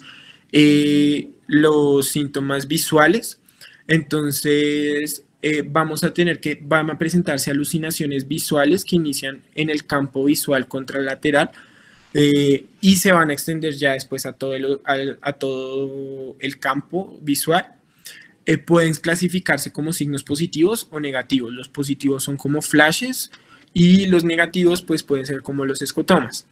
eh, los síntomas visuales. Entonces, eh, vamos a tener que, van a presentarse alucinaciones visuales que inician en el campo visual contralateral y se van a extender ya después a todo el, a todo el campo visual eh, pueden clasificarse como signos positivos o negativos. Los positivos son como flashes y los negativos pues pueden ser como los escotomas.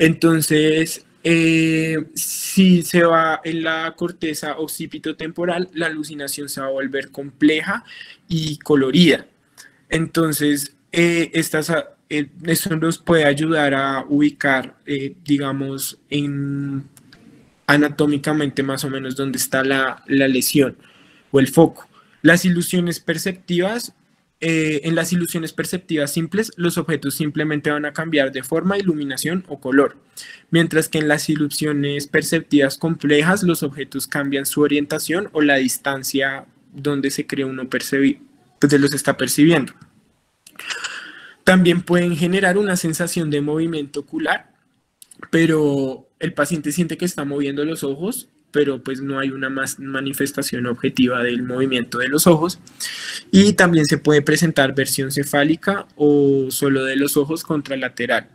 Entonces, eh, si se va en la corteza occipitotemporal, la alucinación se va a volver compleja y colorida. Entonces, eh, estas, eso nos puede ayudar a ubicar, digamos, en, anatómicamente más o menos dónde está la, la lesión o el foco. Las ilusiones perceptivas, eh, en las ilusiones perceptivas simples, los objetos simplemente van a cambiar de forma, iluminación o color, mientras que en las ilusiones perceptivas complejas, los objetos cambian su orientación o la distancia donde se cree uno percibir, pues los está percibiendo. También pueden generar una sensación de movimiento ocular, pero el paciente siente que está moviendo los ojos pero pues no hay una más manifestación objetiva del movimiento de los ojos. Y también se puede presentar versión cefálica o solo de los ojos contralateral.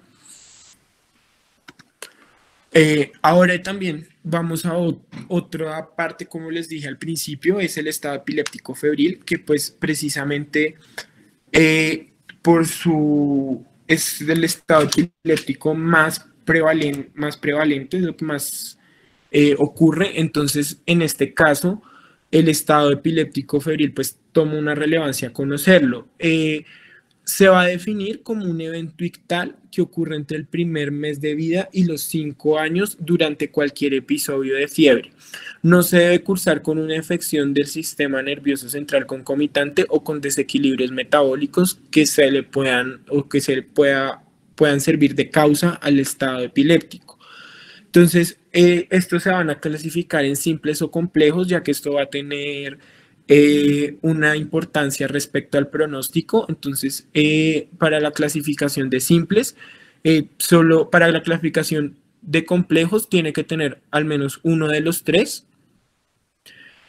Eh, ahora también vamos a otra parte, como les dije al principio, es el estado epiléptico febril, que pues precisamente eh, por su, es el estado epiléptico más más prevalente, es lo que más eh, ocurre. Entonces, en este caso, el estado epiléptico febril pues toma una relevancia conocerlo. Eh, se va a definir como un evento ictal que ocurre entre el primer mes de vida y los cinco años durante cualquier episodio de fiebre. No se debe cursar con una infección del sistema nervioso central concomitante o con desequilibrios metabólicos que se le puedan o que se pueda, puedan servir de causa al estado epiléptico. Entonces, eh, estos se van a clasificar en simples o complejos, ya que esto va a tener eh, una importancia respecto al pronóstico. Entonces, eh, para la clasificación de simples, solo para la clasificación de complejos tiene que tener al menos uno de los tres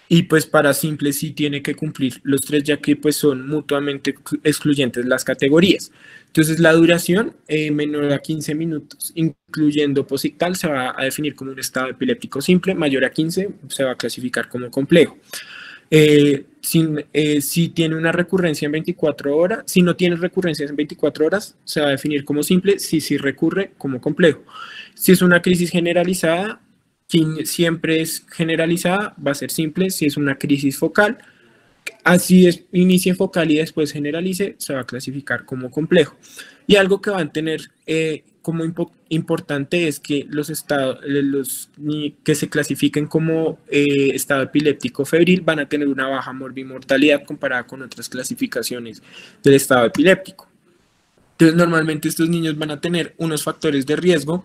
y pues para simple sí tiene que cumplir los tres ya que pues son mutuamente excluyentes las categorías. Entonces la duración eh, menor a 15 minutos, incluyendo posictal, se va a definir como un estado epiléptico simple, mayor a 15 se va a clasificar como complejo. Eh, eh, si tiene una recurrencia en 24 horas, si no tiene recurrencias en 24 horas, se va a definir como simple, si sí recurre como complejo. Si es una crisis generalizada, siempre es generalizada, va a ser simple. Si es una crisis focal, así es, inicie focal y después generalice, se va a clasificar como complejo. Y algo que van a tener eh, como importante es que los estados, los que se clasifiquen como eh, estado epiléptico febril van a tener una baja morbimortalidad comparada con otras clasificaciones del estado epiléptico. Entonces, normalmente estos niños van a tener unos factores de riesgo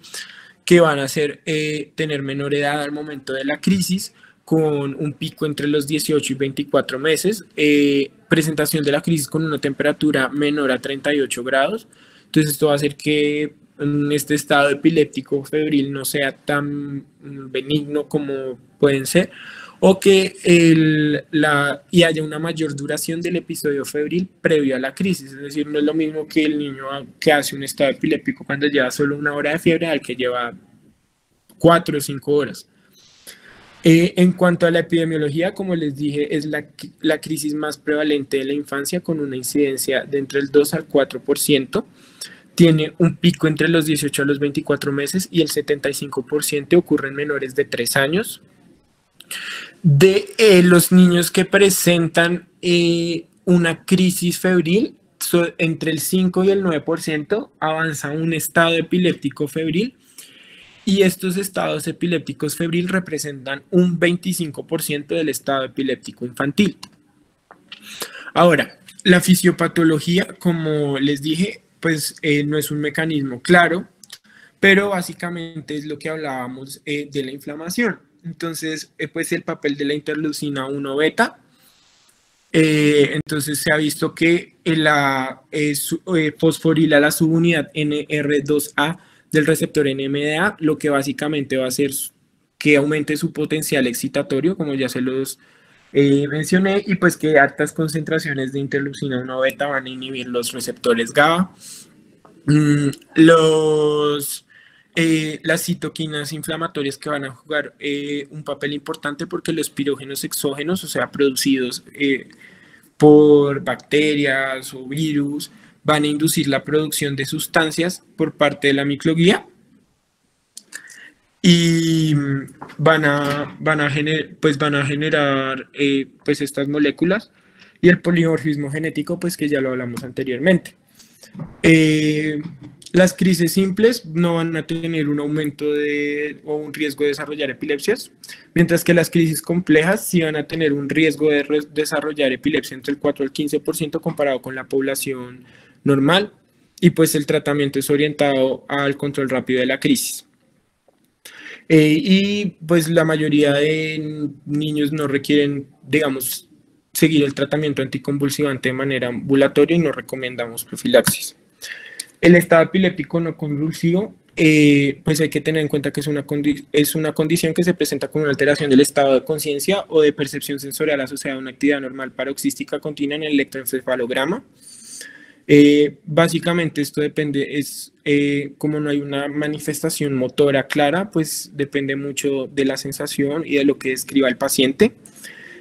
que van a ser eh, tener menor edad al momento de la crisis, con un pico entre los 18 y 24 meses, eh, presentación de la crisis con una temperatura menor a 38 grados. Entonces esto va a hacer que en este estado epiléptico febril no sea tan benigno como pueden ser, o que el, la, y haya una mayor duración del episodio febril previo a la crisis. Es decir, no es lo mismo que el niño que hace un estado epiléptico cuando lleva solo una hora de fiebre al que lleva cuatro o cinco horas. Eh, en cuanto a la epidemiología, como les dije, es la, la, crisis más prevalente de la infancia con una incidencia de entre el 2 al 4%. Tiene un pico entre los 18 a los 24 meses y el 75% ocurre en menores de 3 años. De eh, los niños que presentan eh, una crisis febril, entre el 5 y el 9% avanza un estado epiléptico febril y estos estados epilépticos febril representan un 25% del estado epiléptico infantil. Ahora, la fisiopatología, como les dije, pues eh, no es un mecanismo claro, pero básicamente es lo que hablábamos de la inflamación. Entonces, eh, pues el papel de la interleucina 1 beta. entonces se ha visto que la fosforila la subunidad NR2A del receptor NMDA, lo que básicamente va a hacer que aumente su potencial excitatorio, como ya se los eh, mencioné, y pues que altas concentraciones de interleucina 1 beta van a inhibir los receptores GABA. Mm, los, eh, las citoquinas inflamatorias que van a jugar eh, un papel importante porque los pirógenos exógenos, o sea, producidos por bacterias o virus, van a inducir la producción de sustancias por parte de la microglía y van a, van a, pues van a generar eh, pues estas moléculas y el polimorfismo genético pues que ya lo hablamos anteriormente. Las crisis simples no van a tener un aumento de, o un riesgo de desarrollar epilepsias, mientras que las crisis complejas sí van a tener un riesgo de desarrollar epilepsia entre el 4 al 15% comparado con la población normal y pues el tratamiento es orientado al control rápido de la crisis. Eh, y pues la mayoría de niños no requieren, digamos, seguir el tratamiento anticonvulsivante de manera ambulatoria y no recomendamos profilaxis. El estado epiléptico no convulsivo, eh, pues hay que tener en cuenta que es una, condición que se presenta con una alteración del estado de conciencia o de percepción sensorial asociada a una actividad normal paroxística continua en el electroencefalograma. Eh, básicamente esto depende, es eh, como no hay una manifestación motora clara, pues depende mucho de la sensación y de lo que describa el paciente.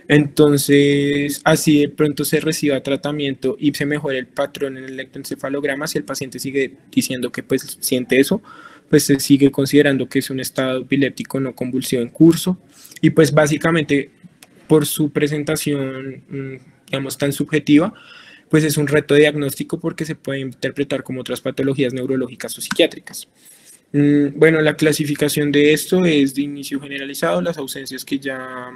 Entonces, así de pronto se reciba tratamiento y se mejore el patrón en el electroencefalograma, si el paciente sigue diciendo que pues siente eso, pues se sigue considerando que es un estado epiléptico no convulsivo en curso y pues básicamente por su presentación, mm, digamos, tan subjetiva, pues es un reto diagnóstico porque se puede interpretar como otras patologías neurológicas o psiquiátricas. Mm, bueno, la clasificación de esto es de inicio generalizado, las ausencias que ya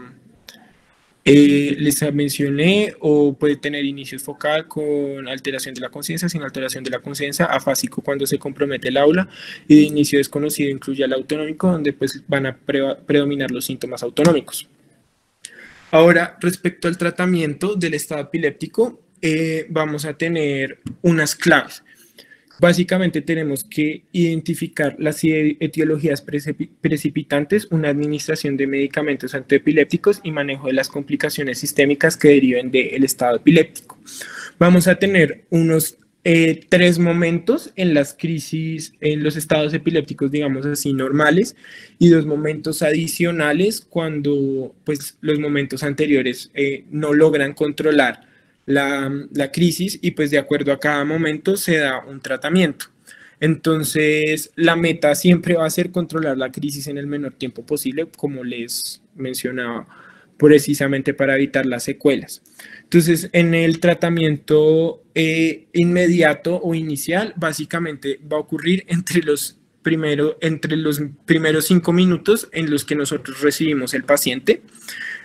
eh, les mencioné, o puede tener inicio focal con alteración de la conciencia, sin alteración de la conciencia, afásico cuando se compromete el aula, y de inicio desconocido incluye al autonómico, donde pues van a predominar los síntomas autonómicos. Ahora, respecto al tratamiento del estado epiléptico, eh, vamos a tener unas claves. Básicamente tenemos que identificar las etiologías precipitantes, una administración de medicamentos antiepilépticos y manejo de las complicaciones sistémicas que deriven del estado epiléptico. Vamos a tener unos eh, tres momentos en las crisis, en los estados epilépticos, digamos así, normales, y dos momentos adicionales cuando pues, los momentos anteriores eh, no logran controlar la, crisis y pues de acuerdo a cada momento se da un tratamiento. Entonces, la meta siempre va a ser controlar la crisis en el menor tiempo posible, como les mencionaba, precisamente para evitar las secuelas. Entonces, en el tratamiento eh, inmediato o inicial, básicamente va a ocurrir entre los, primero, entre los primeros cinco minutos en los que nosotros recibimos el paciente.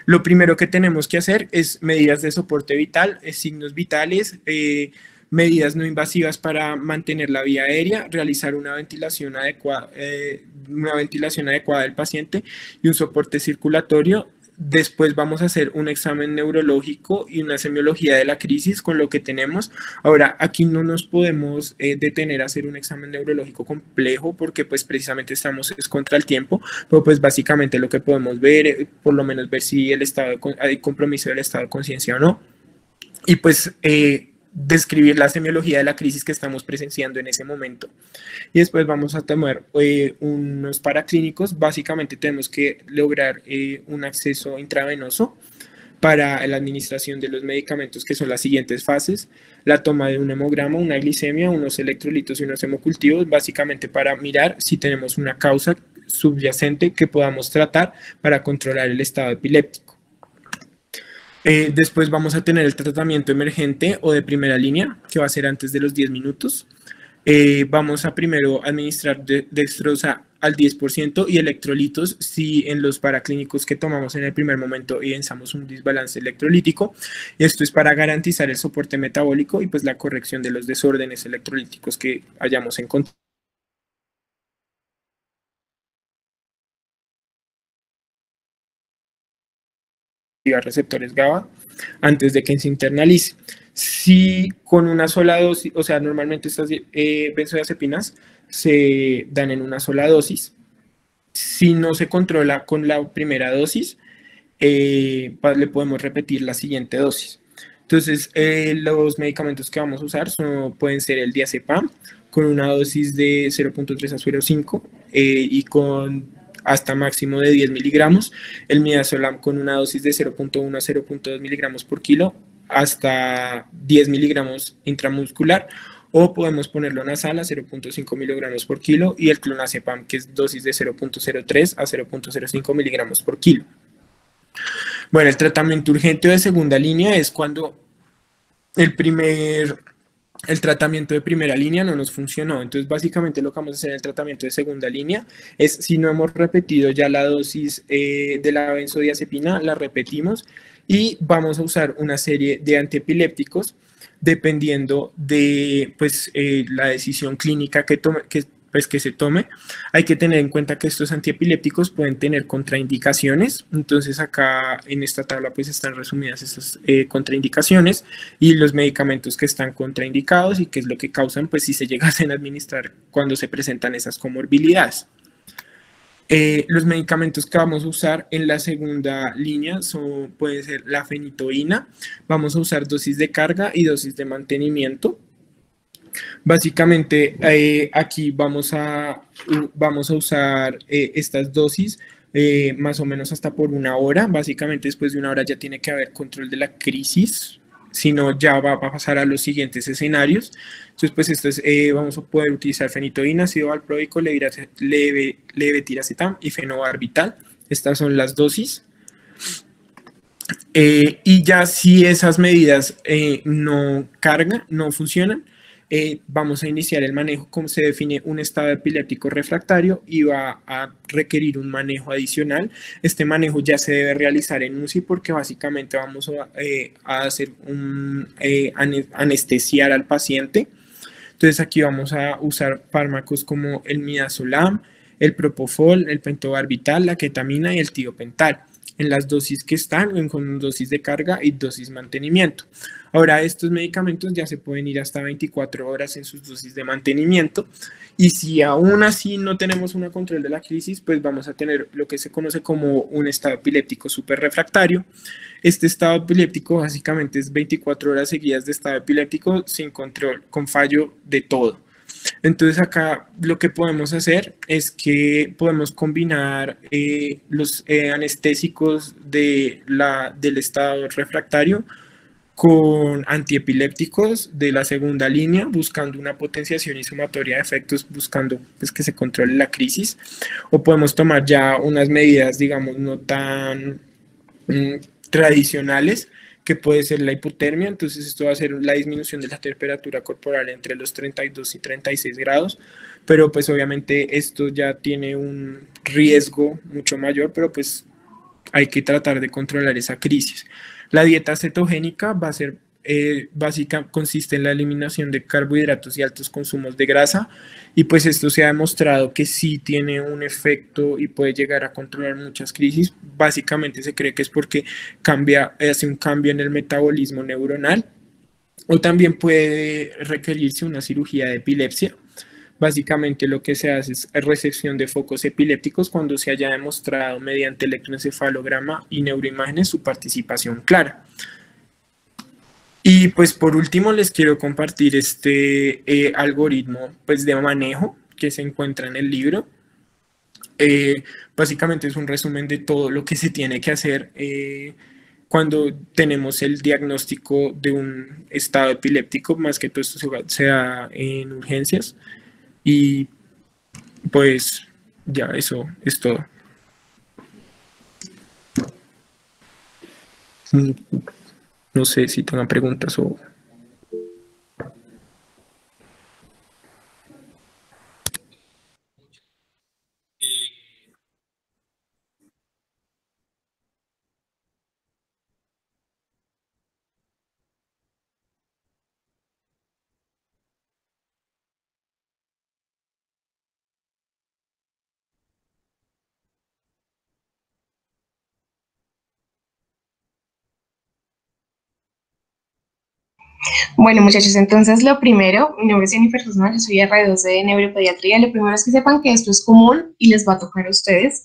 Lo primero que tenemos que hacer es medidas de soporte vital, signos vitales, eh, medidas no invasivas para mantener la vía aérea, realizar una ventilación adecuada, eh, una ventilación adecuada del paciente y un soporte circulatorio Después vamos a hacer un examen neurológico y una semiología de la crisis con lo que tenemos. Ahora, aquí no nos podemos eh, detener a hacer un examen neurológico complejo porque pues precisamente estamos es contra el tiempo, pero pues básicamente lo que podemos ver, eh, por lo menos ver si el estado de, hay compromiso del estado de conciencia o no. Y pues eh, describir la semiología de la crisis que estamos presenciando en ese momento. Y después vamos a tomar eh, unos paraclínicos. Básicamente tenemos que lograr eh, un acceso intravenoso para la administración de los medicamentos, que son las siguientes fases, la toma de un hemograma, una glicemia, unos electrolitos y unos hemocultivos, básicamente para mirar si tenemos una causa subyacente que podamos tratar para controlar el estado epiléptico. Eh, después vamos a tener el tratamiento emergente o de primera línea, que va a ser antes de los 10 minutos. Eh, vamos a primero administrar dextrosa al 10% y electrolitos si en los paraclínicos que tomamos en el primer momento evidenciamos un desbalance electrolítico. Esto es para garantizar el soporte metabólico y pues la corrección de los desórdenes electrolíticos que hayamos encontrado. Receptores GABA antes de que se internalice. Si con una sola dosis, o sea, normalmente estas eh, benzodiazepinas se dan en una sola dosis. Si no se controla con la primera dosis, eh, le podemos repetir la siguiente dosis. Entonces, eh, los medicamentos que vamos a usar pueden ser el diazepam con una dosis de 0.3 a 0.5 y con hasta máximo de 10 miligramos, el midazolam con una dosis de 0.1 a 0.2 miligramos por kilo hasta 10 miligramos intramuscular o podemos ponerlo nasal a 0.5 miligramos por kilo y el clonazepam que es dosis de 0.03 a 0.05 miligramos por kilo. Bueno, el tratamiento urgente de segunda línea es cuando el primer el tratamiento de primera línea no nos funcionó. Entonces, básicamente lo que vamos a hacer en el tratamiento de segunda línea es, si no hemos repetido ya la dosis eh, de la benzodiazepina, la repetimos y vamos a usar una serie de antiepilépticos dependiendo de pues, eh, la decisión clínica que, tome, que pues que se tome. Hay que tener en cuenta que estos antiepilépticos pueden tener contraindicaciones, entonces acá en esta tabla pues están resumidas esas eh, contraindicaciones y los medicamentos que están contraindicados y qué es lo que causan pues si se llegasen a administrar cuando se presentan esas comorbilidades. Eh, los medicamentos que vamos a usar en la segunda línea son, puede ser la fenitoína, vamos a usar dosis de carga y dosis de mantenimiento. Básicamente, eh, aquí vamos a, vamos a usar eh, estas dosis eh, más o menos hasta por una hora. Básicamente, después de una hora ya tiene que haber control de la crisis, si no, ya va, a pasar a los siguientes escenarios. Entonces, pues, esto es, vamos a poder utilizar fenitoína, ácido valproico, leve, levetiracetam y fenobarbital. Estas son las dosis. y ya si esas medidas no cargan, no funcionan, eh, vamos a iniciar el manejo, como se define un estado epiléptico refractario y va a requerir un manejo adicional. Este manejo ya se debe realizar en UCI porque básicamente vamos a, eh, hacer un eh, anestesiar al paciente. Entonces aquí vamos a usar fármacos como el midazolam, el propofol, el pentobarbital, la ketamina y el tiopental en las dosis que están, con dosis de carga y dosis mantenimiento. Ahora, estos medicamentos ya se pueden ir hasta 24 horas en sus dosis de mantenimiento y si aún así no tenemos un control de la crisis, pues vamos a tener lo que se conoce como un estado epiléptico super refractario. Este estado epiléptico básicamente es 24 horas seguidas de estado epiléptico sin control, con fallo de todo. Entonces acá lo que podemos hacer es que podemos combinar eh, los eh, anestésicos de la, del estado refractario con antiepilépticos de la segunda línea, buscando una potenciación y sumatoria de efectos, buscando pues, que se controle la crisis, o podemos tomar ya unas medidas, digamos, no tan mm, tradicionales, que puede ser la hipotermia, entonces esto va a ser la disminución de la temperatura corporal entre los 32 y 36 grados, pero pues obviamente esto ya tiene un riesgo mucho mayor, pero pues hay que tratar de controlar esa crisis. La dieta cetogénica va a ser eh, básica consiste en la eliminación de carbohidratos y altos consumos de grasa y pues esto se ha demostrado que sí tiene un efecto y puede llegar a controlar muchas crisis. Básicamente se cree que es porque cambia, hace un cambio en el metabolismo neuronal o también puede requerirse una cirugía de epilepsia Básicamente lo que se hace es recepción de focos epilépticos cuando se haya demostrado mediante electroencefalograma y neuroimágenes su participación clara. Y pues por último les quiero compartir este eh, algoritmo pues, de manejo que se encuentra en el libro. Eh, básicamente es un resumen de todo lo que se tiene que hacer eh, cuando tenemos el diagnóstico de un estado epiléptico, más que todo esto sea en urgencias. Y pues ya eso es todo. No sé si tengan preguntas o... Bueno, muchachos, entonces lo primero, mi nombre es Jennifer Guzmán, yo soy R2 de Neuropediatría. Lo primero es que sepan que esto es común y les va a tocar a ustedes.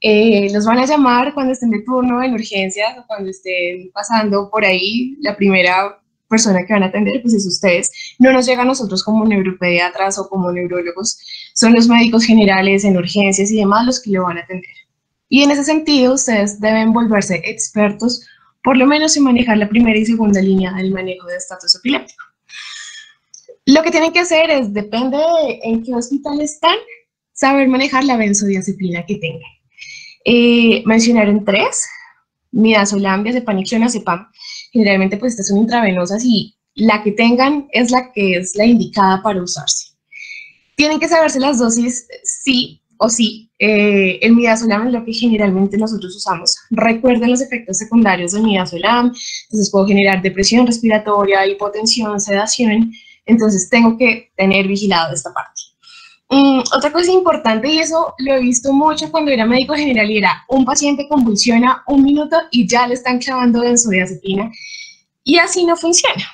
Eh, los van a llamar cuando estén de turno en urgencias o cuando estén pasando por ahí. La primera persona que van a atender pues es ustedes. No nos llega a nosotros como neuropediatras o como neurólogos, son los médicos generales en urgencias y demás los que lo van a atender. Y en ese sentido, ustedes deben volverse expertos por lo menos en manejar la primera y segunda línea del manejo de estatus epiléptico. Lo que tienen que hacer es, depende de en qué hospital están, saber manejar la benzodiazepina que tengan. Eh, mencionaron tres, midazolam, diazepam y clonazepam. Generalmente pues estas son intravenosas y la que tengan es la que es la indicada para usarse. Tienen que saberse las dosis sí o sí, eh, el midazolam es lo que generalmente nosotros usamos. Recuerden los efectos secundarios del midazolam, entonces puedo generar depresión respiratoria, hipotensión, sedación, entonces tengo que tener vigilado esta parte. Mm, otra cosa importante, y eso lo he visto mucho cuando era médico general, y era un paciente convulsiona un minuto y ya le están clavando benzodiazepina, y así no funciona.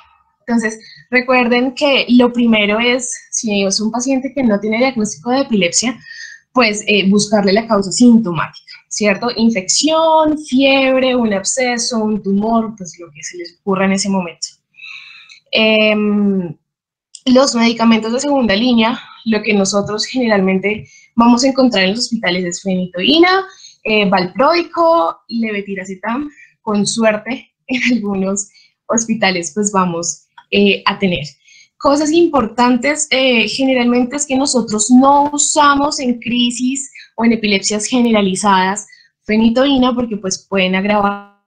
Entonces, recuerden que lo primero es, si es un paciente que no tiene diagnóstico de epilepsia, pues eh, buscarle la causa sintomática, ¿cierto? Infección, fiebre, un absceso, un tumor, pues lo que se les ocurra en ese momento. Em, los medicamentos de segunda línea, lo que nosotros generalmente vamos a encontrar en los hospitales es fenitoína, eh, valproico, levetiracetam, con suerte en algunos hospitales pues vamos eh, a tener. Cosas importantes eh, generalmente es que nosotros no usamos en crisis o en epilepsias generalizadas fenitoína porque pues pueden agravar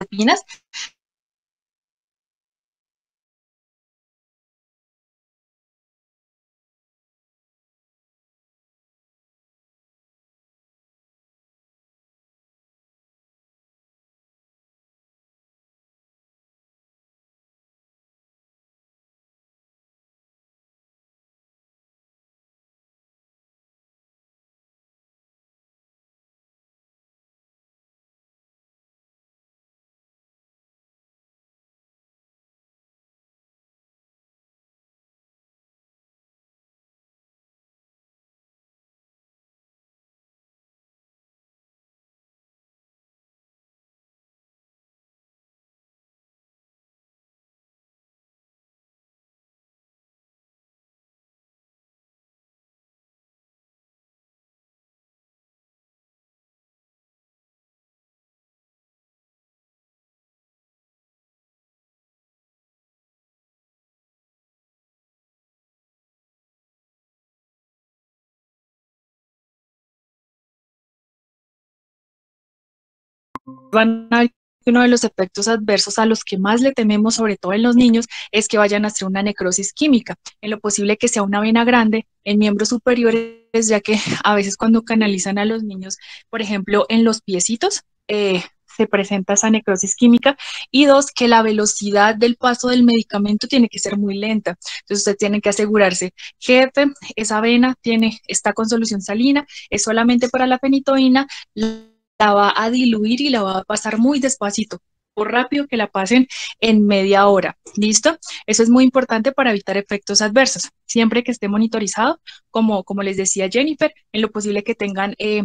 opinas van a uno de los efectos adversos a los que más le tememos, sobre todo en los niños, es que vayan a hacer una necrosis química. En lo posible que sea una vena grande en miembros superiores, ya que a veces cuando canalizan a los niños, por ejemplo, en los piecitos, eh, se presenta esa necrosis química y dos, que la velocidad del paso del medicamento tiene que ser muy lenta. Entonces usted tiene que asegurarse, jefe, esa vena tiene, está con solución salina, es solamente para la fenitoína, la va a diluir y la va a pasar muy despacito por rápido que la pasen en media hora. ¿Listo? Eso es muy importante para evitar efectos adversos. Siempre que esté monitorizado, como, como les decía Jennifer, en lo posible que tengan eh,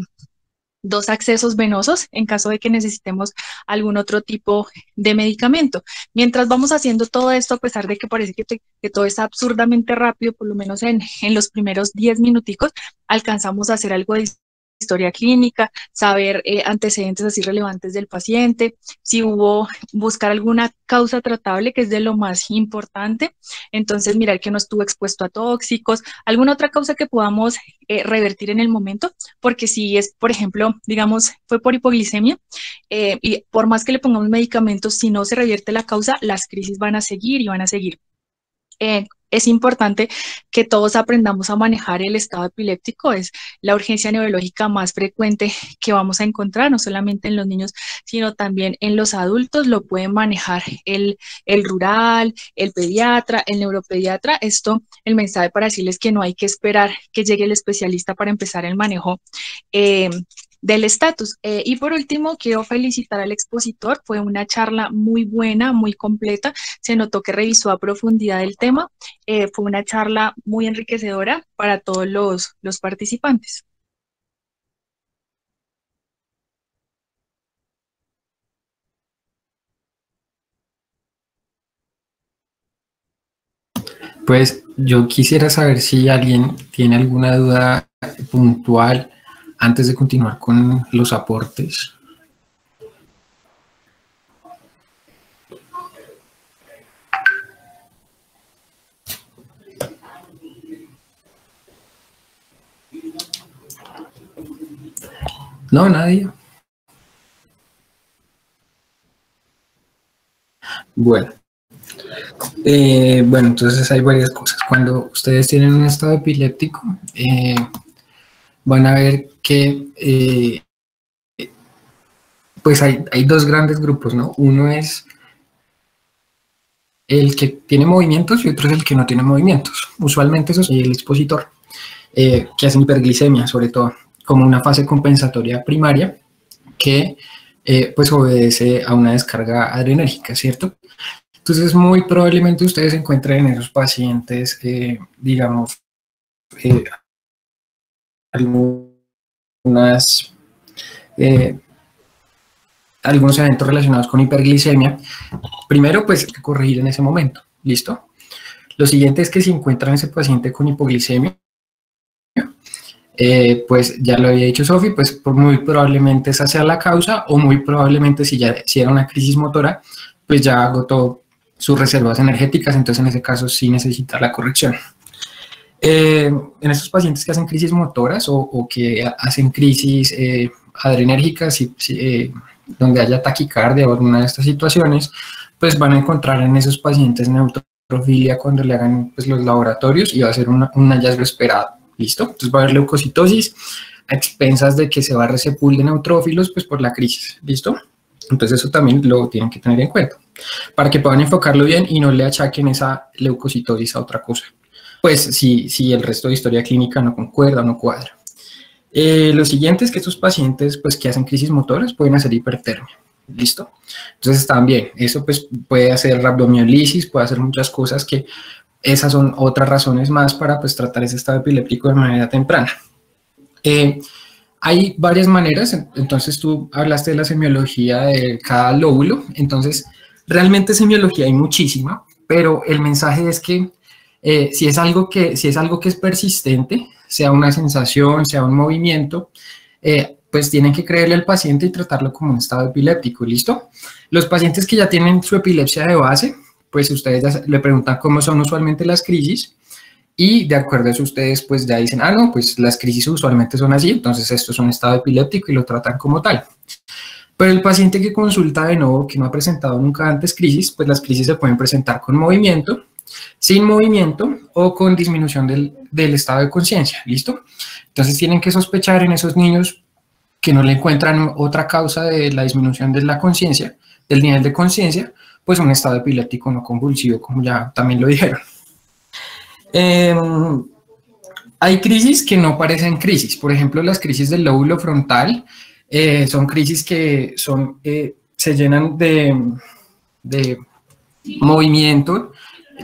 dos accesos venosos en caso de que necesitemos algún otro tipo de medicamento. Mientras vamos haciendo todo esto, a pesar de que parece que, todo es absurdamente rápido, por lo menos en, en los primeros 10 minuticos, alcanzamos a hacer algo de historia clínica, saber eh, antecedentes así relevantes del paciente, si hubo, buscar alguna causa tratable, que es de lo más importante. Entonces, mirar que no estuvo expuesto a tóxicos, alguna otra causa que podamos eh, revertir en el momento, porque si es, por ejemplo, digamos, fue por hipoglicemia, eh, y por más que le pongamos medicamentos, si no se revierte la causa, las crisis van a seguir y van a seguir es importante que todos aprendamos a manejar el estado epiléptico. Es la urgencia neurológica más frecuente que vamos a encontrar, no solamente en los niños, sino también en los adultos. Lo pueden manejar el, rural, el pediatra, el neuropediatra. Esto, el mensaje para decirles que no hay que esperar que llegue el especialista para empezar el manejo. Eh, del estatus. Eh, y por último, quiero felicitar al expositor. Fue una charla muy buena, muy completa. Se notó que revisó a profundidad el tema. Eh, fue una charla muy enriquecedora para todos los, los participantes. Pues yo quisiera saber si alguien tiene alguna duda puntual antes de continuar con los aportes. No, nadie. Bueno. Eh, bueno, entonces hay varias cosas. Cuando ustedes tienen un estado epiléptico, eh, van a ver que eh, pues hay, dos grandes grupos, ¿no? Uno es el que tiene movimientos y otro es el que no tiene movimientos. Usualmente eso es el expositor, eh, que hacen hiperglicemia, sobre todo, como una fase compensatoria primaria que eh, pues obedece a una descarga adrenérgica, ¿cierto? Entonces, muy probablemente ustedes encuentren en esos pacientes, digamos, algunas, eh, algunos eventos relacionados con hiperglicemia, primero pues hay que corregir en ese momento, ¿listo? Lo siguiente es que si encuentran ese paciente con hipoglicemia, eh, pues ya lo había dicho Sofi, pues muy probablemente esa sea la causa o muy probablemente si ya si era una crisis motora, pues ya agotó sus reservas energéticas, entonces en ese caso sí necesita la corrección. Eh, en estos pacientes que hacen crisis motoras o, que hacen crisis eh, adrenérgicas, eh, donde haya taquicardia o alguna de estas situaciones, pues van a encontrar en esos pacientes neutrofilia cuando le hagan pues, los laboratorios y va a ser un hallazgo esperado. ¿Listo? Entonces va a haber leucocitosis a expensas de que se va a resepul de neutrófilos pues por la crisis. ¿Listo? Entonces eso también lo tienen que tener en cuenta para que puedan enfocarlo bien y no le achaquen esa leucocitosis a otra cosa pues si, si el resto de historia clínica no concuerda o no cuadra. Eh, lo siguiente es que estos pacientes pues, que hacen crisis motoras pueden hacer hipertermia. ¿Listo? Entonces también, eso pues puede hacer rabdomiolisis, puede hacer muchas cosas que esas son otras razones más para pues tratar ese estado epiléptico de manera temprana. Eh, hay varias maneras, entonces tú hablaste de la semiología de cada lóbulo, entonces realmente semiología hay muchísima, pero el mensaje es que eh, si, es algo que, si es algo que es persistente, sea una sensación, sea un movimiento, eh, pues tienen que creerle al paciente y tratarlo como un estado epiléptico, ¿listo? Los pacientes que ya tienen su epilepsia de base, pues ustedes le preguntan cómo son usualmente las crisis y de acuerdo a eso ustedes pues ya dicen, ah, no, pues las crisis usualmente son así, entonces esto es un estado epiléptico y lo tratan como tal. Pero el paciente que consulta de nuevo, que no ha presentado nunca antes crisis, pues las crisis se pueden presentar con movimiento, sin movimiento o con disminución del, estado de conciencia, ¿listo? Entonces tienen que sospechar en esos niños que no le encuentran otra causa de la disminución de la conciencia, del nivel de conciencia, pues un estado epiléptico no convulsivo, como ya también lo dijeron. Em, hay crisis que no parecen crisis, por ejemplo, las crisis del lóbulo frontal eh, son crisis que son, eh, se llenan de, de movimiento,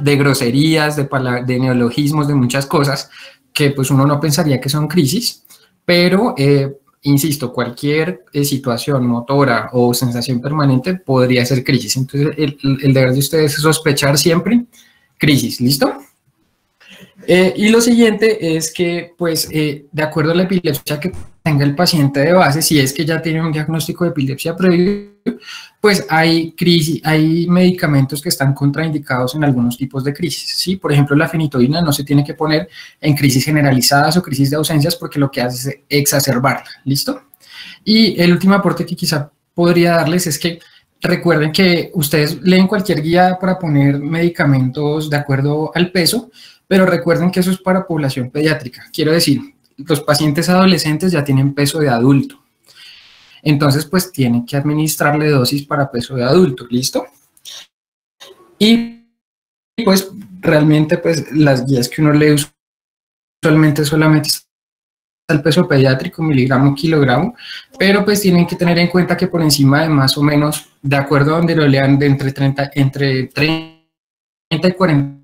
de groserías, de, de neologismos, de muchas cosas que pues uno no pensaría que son crisis, pero eh, insisto, cualquier situación motora o sensación permanente podría ser crisis. Entonces, el, el deber de ustedes es sospechar siempre crisis, ¿listo? Eh, y lo siguiente es que, pues, eh, de acuerdo a la epilepsia que tenga el paciente de base, si es que ya tiene un diagnóstico de epilepsia previo, pues hay crisis, hay medicamentos que están contraindicados en algunos tipos de crisis, ¿sí? Por ejemplo, la fenitoína no se tiene que poner en crisis generalizadas o crisis de ausencias porque lo que hace es exacerbarla, ¿listo? Y el último aporte que quizá podría darles es que recuerden que ustedes leen cualquier guía para poner medicamentos de acuerdo al peso, pero recuerden que eso es para población pediátrica. Quiero decir, los pacientes adolescentes ya tienen peso de adulto. Entonces, pues tienen que administrarle dosis para peso de adulto, ¿listo? Y pues realmente pues las guías que uno lee usualmente solamente el peso pediátrico, miligramo, kilogramo, pero pues tienen que tener en cuenta que por encima de más o menos, de acuerdo a donde lo lean, de entre 30, entre 30 y 40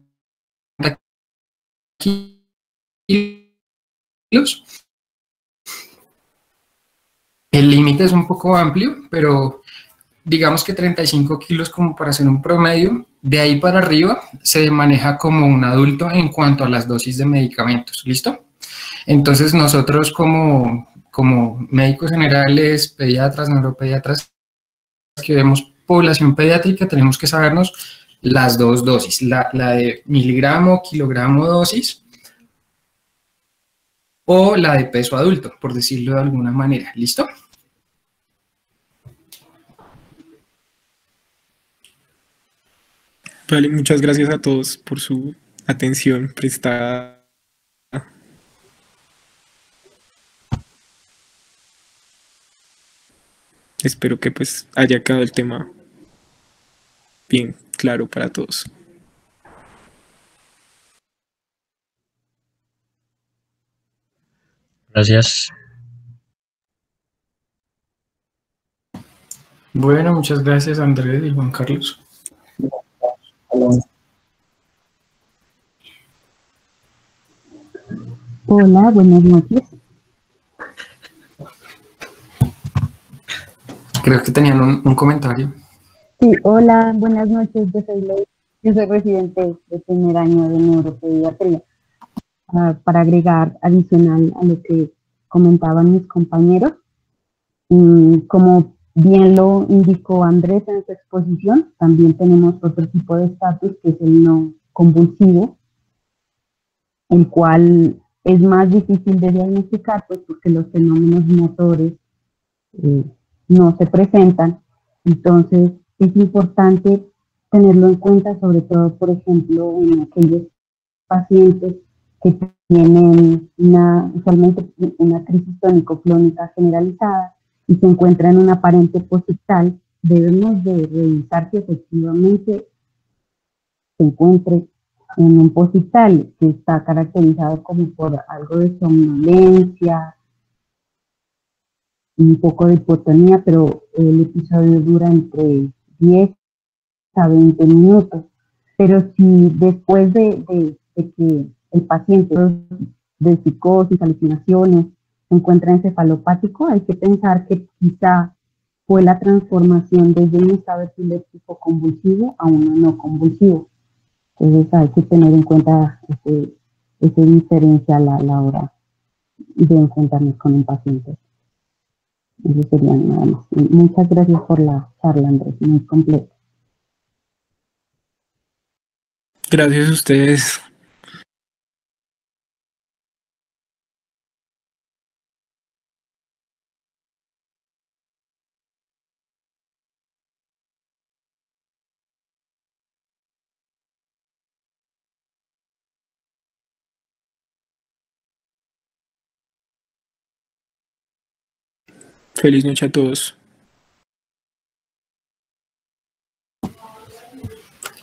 el límite es un poco amplio, pero digamos que 35 kilos como para hacer un promedio. De ahí para arriba se maneja como un adulto en cuanto a las dosis de medicamentos. ¿Listo? Entonces nosotros como, como médicos generales, pediatras, neuropediatras, que vemos población pediátrica, tenemos que sabernos las dos dosis, la, la de miligramo, kilogramo dosis o la de peso adulto, por decirlo de alguna manera. ¿Listo? Vale, muchas gracias a todos por su atención prestada. Espero que pues haya quedado el tema bien claro para todos. Gracias. Bueno, muchas gracias Andrés y Juan Carlos. Hola, buenas noches. Creo que tenían un, comentario. Sí, hola, buenas noches. Yo soy yo soy residente de primer año de neuropediatría. Ah, para agregar adicional a lo que comentaban mis compañeros. Mm, como bien lo indicó Andrés en su exposición, también tenemos otro tipo de estatus que es el no convulsivo, el cual es más difícil de diagnosticar pues porque los fenómenos motores eh, no se presentan. Entonces es importante tenerlo en cuenta, sobre todo, por ejemplo, en aquellos pacientes que tienen una, usualmente una crisis tónico-clónica generalizada y se encuentra en un aparente posictal, debemos de revisar si efectivamente se encuentre en un posictal que está caracterizado como por algo de somnolencia, un poco de hipotonía, pero el episodio dura entre 10 a 20 minutos. Pero si después de que el paciente de psicosis, alucinaciones, se encuentra encefalopático, hay que pensar que quizá fue la transformación desde un estado epiléptico convulsivo a uno no convulsivo. Entonces hay que tener en cuenta ese, ese diferencial a la hora de encontrarnos con un paciente. Muchas gracias por la charla, Andrés, muy completa. Gracias a ustedes. Feliz noche a todos.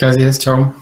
Gracias, chao.